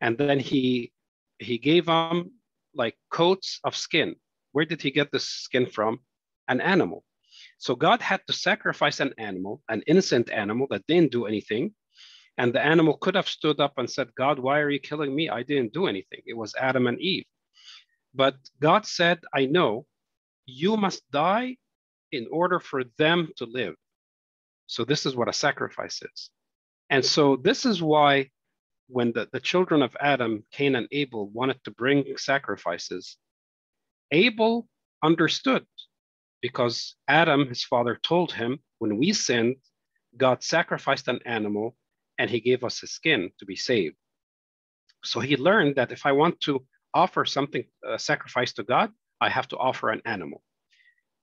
And then he, he gave them like coats of skin. Where did he get this skin from? An animal. So God had to sacrifice an animal, an innocent animal that didn't do anything. And the animal could have stood up and said, God, why are you killing me? I didn't do anything. It was Adam and Eve. But God said, I know you must die in order for them to live. So this is what a sacrifice is. And so this is why when the, the children of Adam, Cain and Abel, wanted to bring sacrifices, Abel understood because Adam, his father, told him when we sinned, God sacrificed an animal and he gave us his skin to be saved. So he learned that if I want to offer something, a sacrifice to God, I have to offer an animal.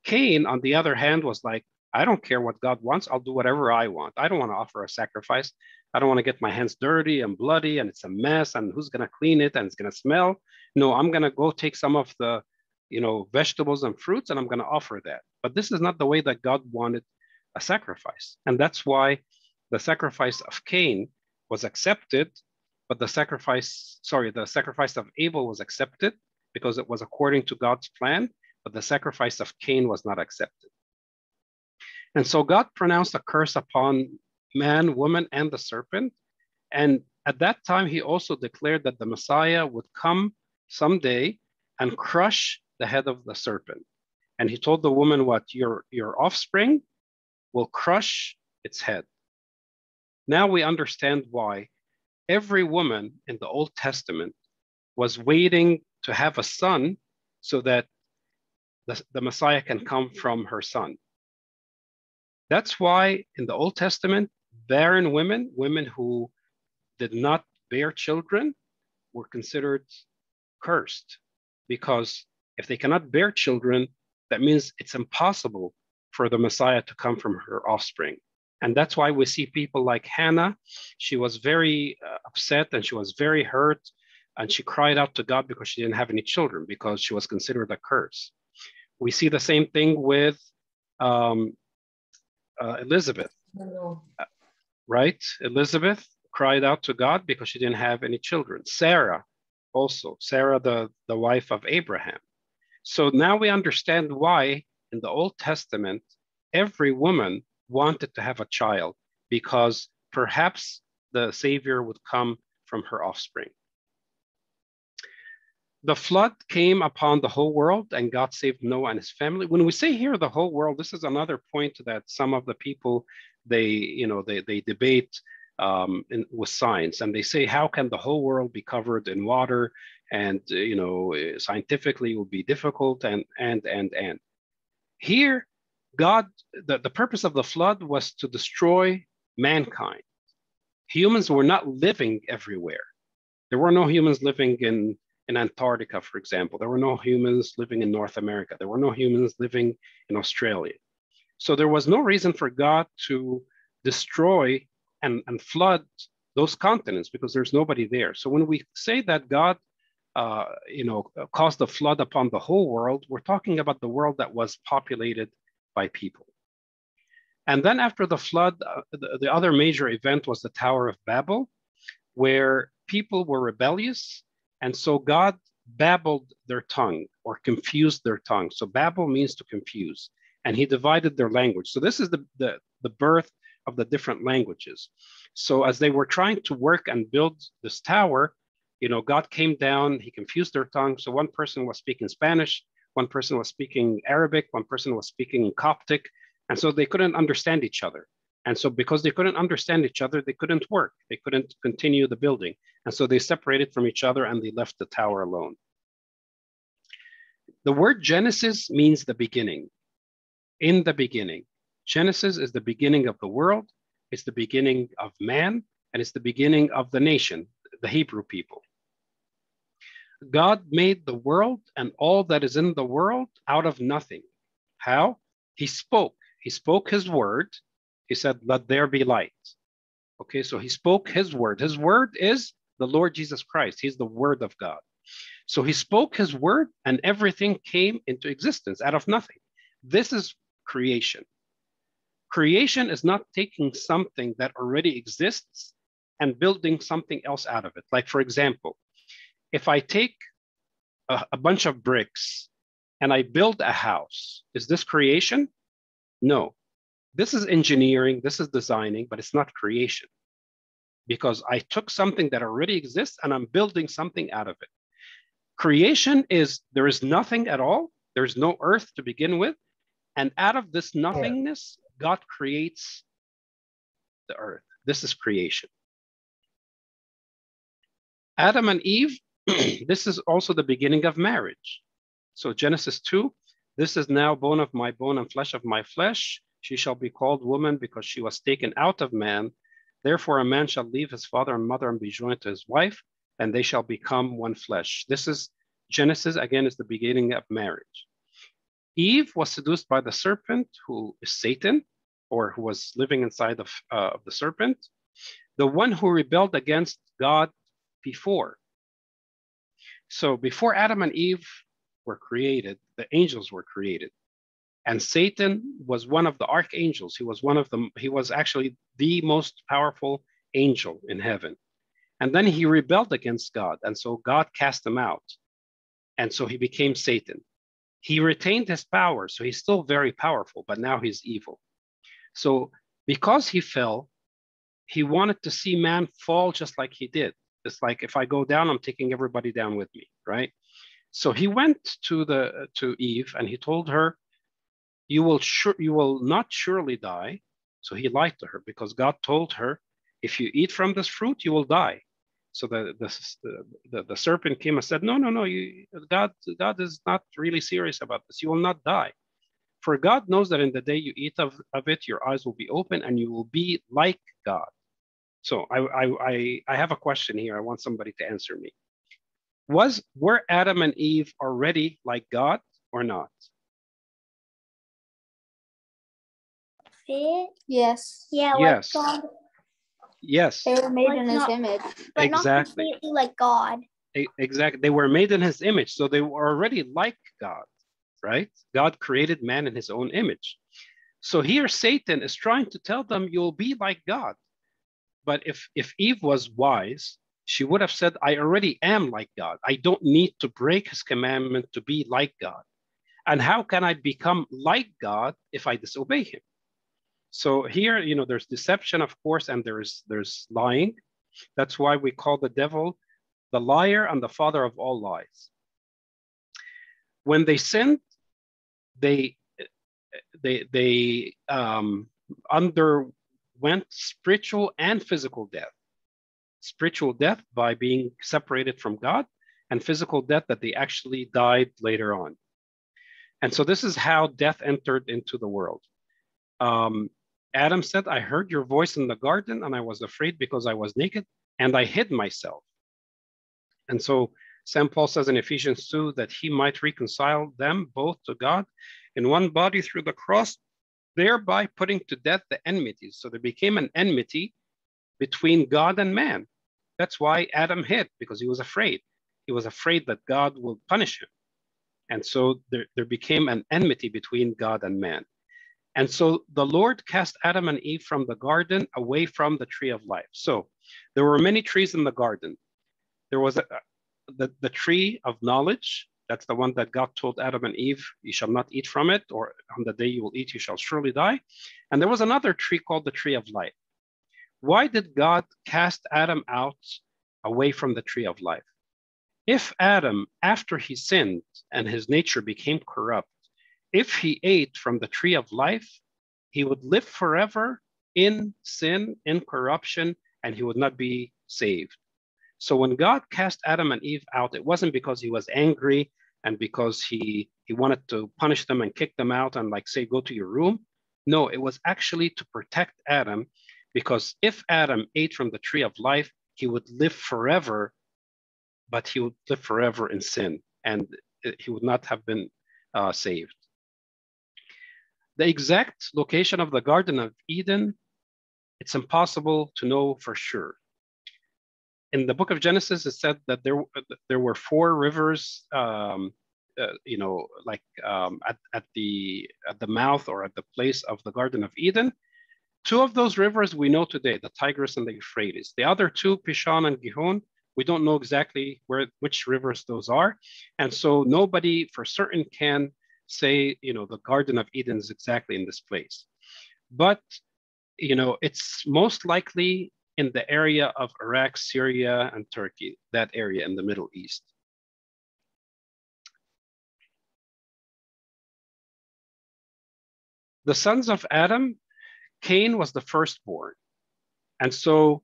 Cain, on the other hand, was like, I don't care what God wants. I'll do whatever I want. I don't want to offer a sacrifice. I don't want to get my hands dirty and bloody and it's a mess and who's going to clean it and it's going to smell. No, I'm going to go take some of the you know, vegetables and fruits, and I'm going to offer that. But this is not the way that God wanted a sacrifice. And that's why the sacrifice of Cain was accepted, but the sacrifice, sorry, the sacrifice of Abel was accepted because it was according to God's plan, but the sacrifice of Cain was not accepted. And so God pronounced a curse upon man, woman, and the serpent. And at that time, he also declared that the Messiah would come someday and crush the head of the serpent. And he told the woman what your, your offspring will crush its head. Now we understand why every woman in the Old Testament was waiting to have a son so that the, the Messiah can come from her son. That's why in the Old Testament, barren women, women who did not bear children, were considered cursed because if they cannot bear children, that means it's impossible for the Messiah to come from her offspring. And that's why we see people like Hannah. She was very uh, upset and she was very hurt. And she cried out to God because she didn't have any children because she was considered a curse. We see the same thing with um, uh, Elizabeth, right? Elizabeth cried out to God because she didn't have any children. Sarah, also, Sarah, the, the wife of Abraham. So now we understand why in the Old Testament, every woman wanted to have a child because perhaps the Savior would come from her offspring. The flood came upon the whole world and God saved Noah and his family. When we say here the whole world, this is another point that some of the people they you know they, they debate um, in, with science and they say how can the whole world be covered in water and you know scientifically it would be difficult and and and and here god the, the purpose of the flood was to destroy mankind. Humans were not living everywhere. There were no humans living in in antarctica for example. There were no humans living in north america. There were no humans living in australia. So there was no reason for god to destroy and, and flood those continents because there's nobody there. So when we say that god uh, you know, caused a flood upon the whole world, we're talking about the world that was populated by people. And then after the flood, uh, the, the other major event was the Tower of Babel, where people were rebellious. And so God babbled their tongue or confused their tongue. So Babel means to confuse. And he divided their language. So this is the, the, the birth of the different languages. So as they were trying to work and build this tower, you know, God came down, he confused their tongue. So one person was speaking Spanish, one person was speaking Arabic, one person was speaking Coptic. And so they couldn't understand each other. And so because they couldn't understand each other, they couldn't work. They couldn't continue the building. And so they separated from each other and they left the tower alone. The word Genesis means the beginning. In the beginning. Genesis is the beginning of the world, it's the beginning of man, and it's the beginning of the nation, the Hebrew people. God made the world and all that is in the world out of nothing. How? He spoke. He spoke his word. He said, Let there be light. Okay, so he spoke his word. His word is the Lord Jesus Christ. He's the word of God. So he spoke his word and everything came into existence out of nothing. This is creation. Creation is not taking something that already exists and building something else out of it. Like, for example, if I take a, a bunch of bricks and I build a house, is this creation? No. This is engineering, this is designing, but it's not creation because I took something that already exists and I'm building something out of it. Creation is there is nothing at all, there's no earth to begin with. And out of this nothingness, God creates the earth. This is creation. Adam and Eve, this is also the beginning of marriage. So Genesis 2, this is now bone of my bone and flesh of my flesh. She shall be called woman because she was taken out of man. Therefore, a man shall leave his father and mother and be joined to his wife, and they shall become one flesh. This is Genesis, again, is the beginning of marriage. Eve was seduced by the serpent, who is Satan, or who was living inside of, uh, of the serpent, the one who rebelled against God before. So before Adam and Eve were created, the angels were created. And Satan was one of the archangels. He was one of them. He was actually the most powerful angel in heaven. And then he rebelled against God. And so God cast him out. And so he became Satan. He retained his power. So he's still very powerful, but now he's evil. So because he fell, he wanted to see man fall just like he did. It's like if I go down, I'm taking everybody down with me, right? So he went to the to Eve and he told her, "You will sure you will not surely die." So he lied to her because God told her, "If you eat from this fruit, you will die." So the the, the, the serpent came and said, "No, no, no. You, God God is not really serious about this. You will not die." For God knows that in the day you eat of, of it, your eyes will be open and you will be like God. So I, I, I, I have a question here. I want somebody to answer me. Was were Adam and Eve already like God or not? Yes. Yeah. Yes. Like God. Yes, They were made Like in his image. But not Exactly. completely like God. exactly. They were made in his image, so they were already like God, right? God created man in his own image. So here Satan is trying to tell them you'll be like God. But if if Eve was wise, she would have said, I already am like God. I don't need to break his commandment to be like God. And how can I become like God if I disobey him? So here, you know, there's deception, of course, and there's there's lying. That's why we call the devil the liar and the father of all lies. When they sinned, they they they um, underwent spiritual and physical death. Spiritual death by being separated from God, and physical death that they actually died later on. And so this is how death entered into the world. Um, Adam said, I heard your voice in the garden, and I was afraid because I was naked, and I hid myself. And so St. Paul says in Ephesians 2 that he might reconcile them both to God in one body through the cross, thereby putting to death the enmities. So there became an enmity between God and man. That's why Adam hid, because he was afraid. He was afraid that God will punish him. And so there, there became an enmity between God and man. And so the Lord cast Adam and Eve from the garden away from the tree of life. So there were many trees in the garden. There was a, the, the tree of knowledge. That's the one that God told Adam and Eve, you shall not eat from it, or on the day you will eat, you shall surely die. And there was another tree called the tree of life. Why did God cast Adam out away from the tree of life? If Adam, after he sinned and his nature became corrupt, if he ate from the tree of life, he would live forever in sin, in corruption, and he would not be saved. So when God cast Adam and Eve out, it wasn't because he was angry and because he he wanted to punish them and kick them out and like say go to your room. No, it was actually to protect Adam because if Adam ate from the tree of life, he would live forever, but he would live forever in sin and he would not have been uh, saved. The exact location of the Garden of Eden, it's impossible to know for sure. In the book of Genesis, it said that there, there were four rivers, um, uh, you know, like um, at, at, the, at the mouth or at the place of the Garden of Eden. Two of those rivers we know today, the Tigris and the Euphrates. The other two, Pishon and Gihon, we don't know exactly where which rivers those are. And so nobody for certain can say, you know, the Garden of Eden is exactly in this place. But, you know, it's most likely in the area of Iraq, Syria, and Turkey, that area in the Middle East. The sons of Adam, Cain was the firstborn. And so,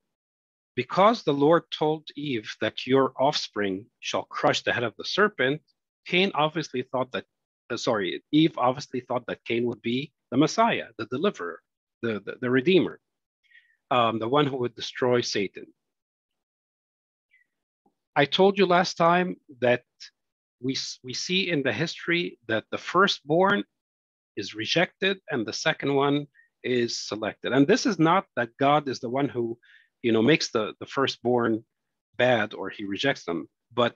because the Lord told Eve that your offspring shall crush the head of the serpent, Cain obviously thought that uh, sorry, Eve obviously thought that Cain would be the Messiah, the deliverer, the, the, the Redeemer, um, the one who would destroy Satan. I told you last time that we, we see in the history that the firstborn is rejected and the second one is selected. And this is not that God is the one who, you know, makes the, the firstborn bad or he rejects them, but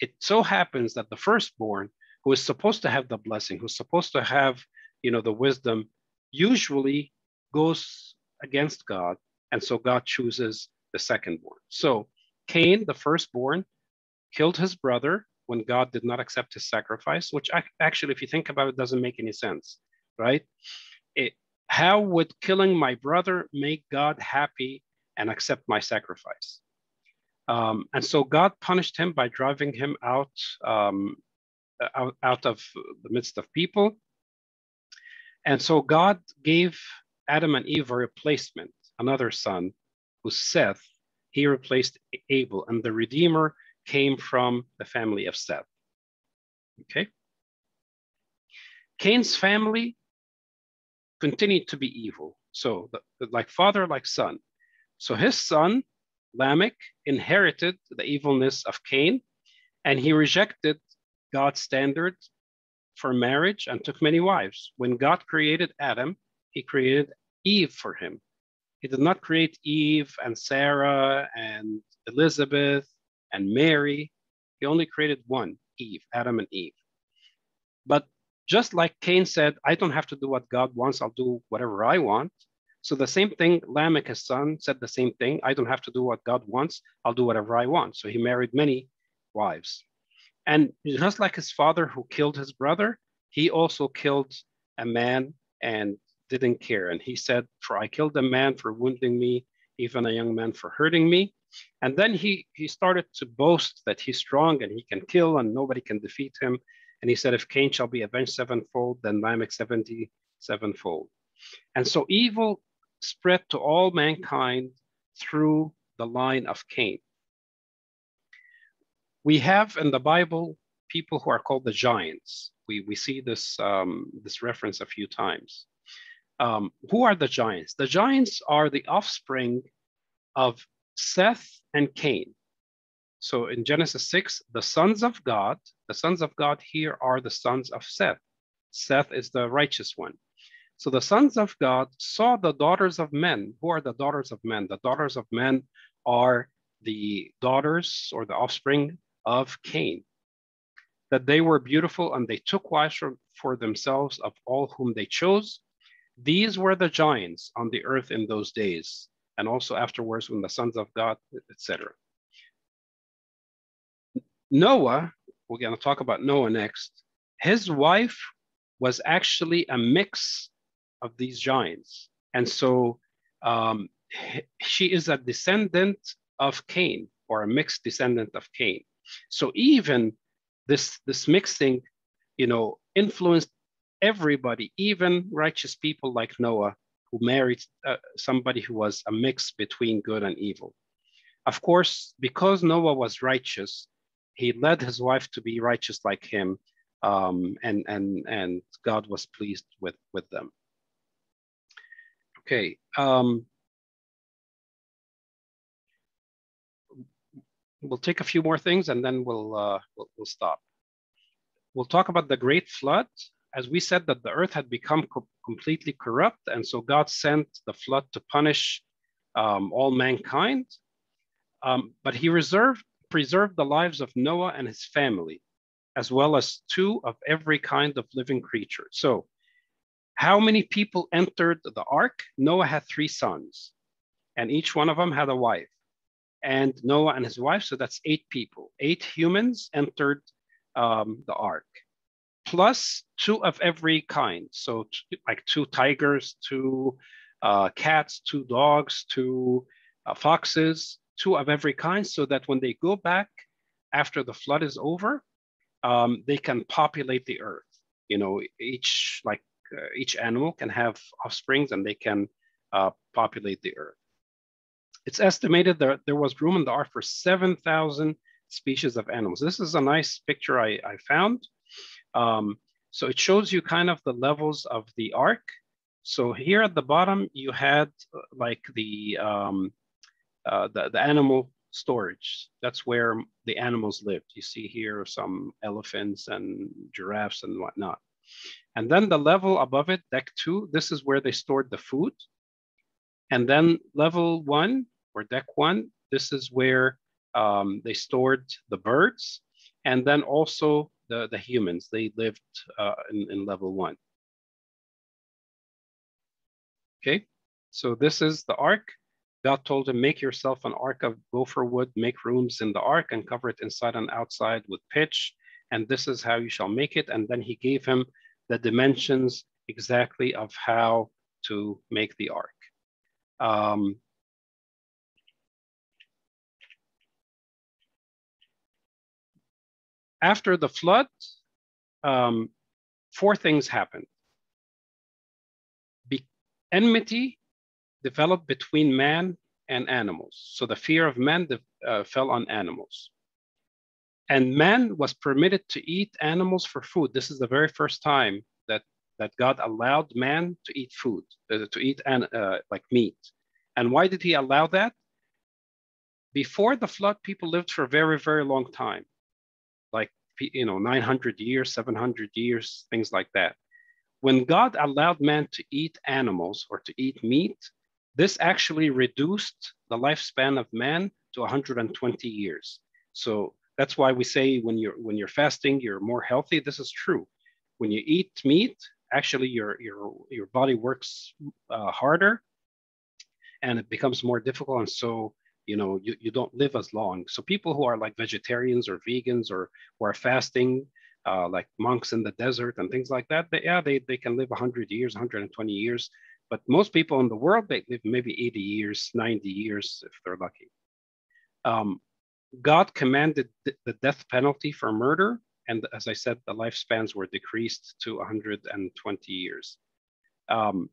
it so happens that the firstborn who is supposed to have the blessing, who's supposed to have, you know, the wisdom, usually goes against God. And so God chooses the secondborn. So Cain, the firstborn, killed his brother when God did not accept his sacrifice, which actually, if you think about it, doesn't make any sense, right? It, how would killing my brother make God happy and accept my sacrifice? Um, and so God punished him by driving him out um, out, out of the midst of people. And so God gave Adam and Eve a replacement, another son, who's Seth. He replaced Abel, and the Redeemer came from the family of Seth. Okay? Cain's family continued to be evil. So, like father, like son. So, his son, Lamech, inherited the evilness of Cain, and he rejected God's standard for marriage and took many wives. When God created Adam, he created Eve for him. He did not create Eve and Sarah and Elizabeth and Mary. He only created one, Eve, Adam and Eve. But just like Cain said, I don't have to do what God wants, I'll do whatever I want. So the same thing, Lamech, his son, said the same thing. I don't have to do what God wants, I'll do whatever I want. So he married many wives. And just like his father who killed his brother, he also killed a man and didn't care. And he said, For I killed a man for wounding me, even a young man for hurting me. And then he, he started to boast that he's strong and he can kill and nobody can defeat him. And he said, If Cain shall be avenged sevenfold, then Lamech seventy sevenfold. And so evil spread to all mankind through the line of Cain we have in the Bible people who are called the giants. We, we see this, um, this reference a few times. Um, who are the giants? The giants are the offspring of Seth and Cain. So in Genesis 6, the sons of God, the sons of God here are the sons of Seth. Seth is the righteous one. So the sons of God saw the daughters of men. Who are the daughters of men? The daughters of men are the daughters or the offspring of Cain, that they were beautiful and they took wives for, for themselves of all whom they chose. These were the giants on the earth in those days, and also afterwards when the sons of God, etc. Noah, we're going to talk about Noah next. His wife was actually a mix of these giants. And so um, she is a descendant of Cain or a mixed descendant of Cain. So even this, this mixing, you know, influenced everybody, even righteous people like Noah, who married uh, somebody who was a mix between good and evil. Of course, because Noah was righteous, he led his wife to be righteous like him, um, and and and God was pleased with with them. Okay. Um, we'll take a few more things and then we'll, uh, we'll, we'll stop. We'll talk about the great flood. As we said that the earth had become co completely corrupt, and so God sent the flood to punish um, all mankind. Um, but He reserved preserved the lives of Noah and his family, as well as two of every kind of living creature. So how many people entered the ark? Noah had three sons, and each one of them had a wife. And Noah and his wife, so that's eight people. Eight humans entered um, the ark, plus two of every kind. So, like two tigers, two uh, cats, two dogs, two uh, foxes, two of every kind, so that when they go back after the flood is over, um, they can populate the earth. You know, each like uh, each animal can have offsprings and they can uh, populate the earth. It's estimated that there was room in the ark for 7,000 species of animals. This is a nice picture I, I found. Um, so it shows you kind of the levels of the ark. So here at the bottom, you had uh, like the, um, uh, the, the animal storage. That's where the animals lived. You see here some elephants and giraffes and whatnot. And then the level above it, deck two, this is where they stored the food. And then level one or deck one, this is where um, they stored the birds. And then also the, the humans, they lived uh, in, in level one. Okay, so this is the ark. God told him, make yourself an ark of gopher wood, make rooms in the ark and cover it inside and outside with pitch. And this is how you shall make it. And then he gave him the dimensions exactly of how to make the ark. Um, after the flood, um, four things happened. Be enmity developed between man and animals. So the fear of man uh, fell on animals. And man was permitted to eat animals for food. This is the very first time that, that God allowed man to eat food, uh, to eat an, uh, like meat. And why did he allow that? Before the flood, people lived for a very, very long time, you know, 900 years, 700 years, things like that. When God allowed man to eat animals or to eat meat, this actually reduced the lifespan of man to 120 years. So that's why we say when you're when you're fasting, you're more healthy. This is true. When you eat meat, actually your your your body works uh, harder, and it becomes more difficult. And so you know you, you don't live as long. So people who are like vegetarians or vegans or who are fasting, uh, like monks in the desert and things like that, they, yeah, they, they can live 100 years, 120 years. But most people in the world, they live maybe 80 years, 90 years if they're lucky. Um, God commanded the death penalty for murder. And as I said, the lifespans were decreased to 120 years. Um,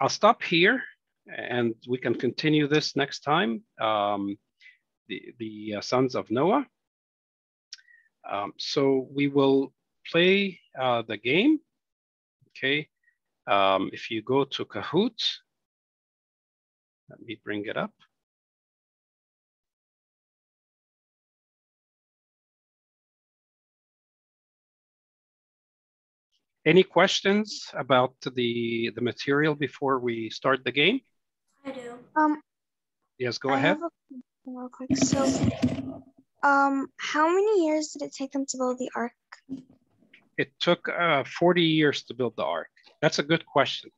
I'll stop here and we can continue this next time. Um, the the uh, sons of Noah. Um, so we will play uh, the game. Okay. Um, if you go to Kahoot, let me bring it up. Any questions about the, the material before we start the game? I do. Um, Yes, go I ahead. have a real quick. So, um, how many years did it take them to build the ark? It took uh, 40 years to build the ark. That's a good question.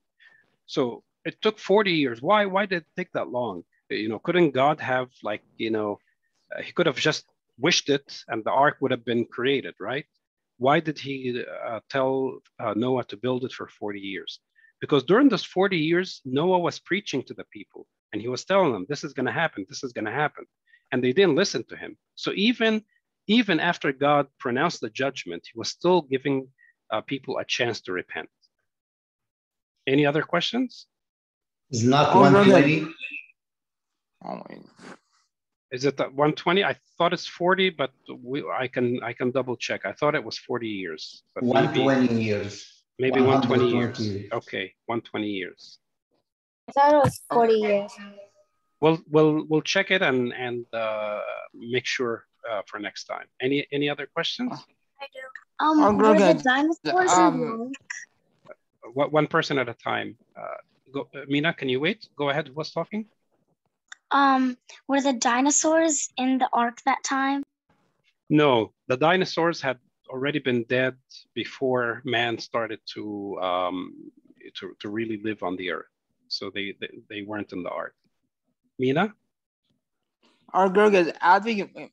So it took 40 years. Why, why did it take that long? You know, couldn't God have like, you know, uh, he could have just wished it and the ark would have been created, right? Why did he uh, tell uh, Noah to build it for 40 years? Because during those 40 years, Noah was preaching to the people and he was telling them, this is going to happen, this is going to happen. And they didn't listen to him. So even, even after God pronounced the judgment, he was still giving uh, people a chance to repent. Any other questions? Is not Oh, no, no. 120. Oh. Is it that 120? I thought it's 40, but we, I can I can double check. I thought it was 40 years. But maybe, 120 years. Maybe 120 years. 120. Okay, 120 years. I thought it was 40 years. We'll we'll we'll check it and and uh, make sure uh, for next time. Any any other questions? Um, Oh, were the dinosaurs Um, What one person at a time. Uh, go, uh, Mina, can you wait? Go ahead. Who was talking? Um, were the dinosaurs in the ark that time? No, the dinosaurs had already been dead before man started to um, to, to really live on the earth. So they, they they weren't in the ark. Mina? Our Greg is adding.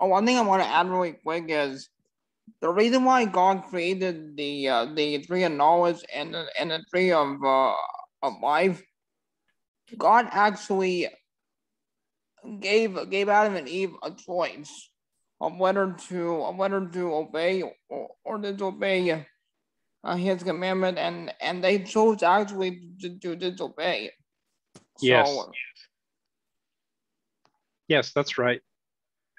Oh, one thing I want to add really quick is the reason why God created the uh, the tree of knowledge and the, and the tree of uh, of life. God actually gave gave Adam and Eve a choice of whether to of whether to obey or, or disobey uh, His commandment, and and they chose actually to, to disobey. Yes. Yes, that's right.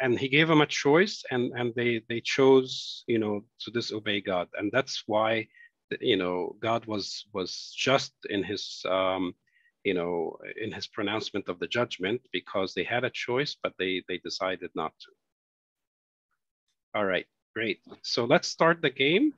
And he gave them a choice, and and they they chose, you know, to disobey God, and that's why, you know, God was was just in his, um, you know, in his pronouncement of the judgment because they had a choice, but they they decided not to. All right, great. So let's start the game.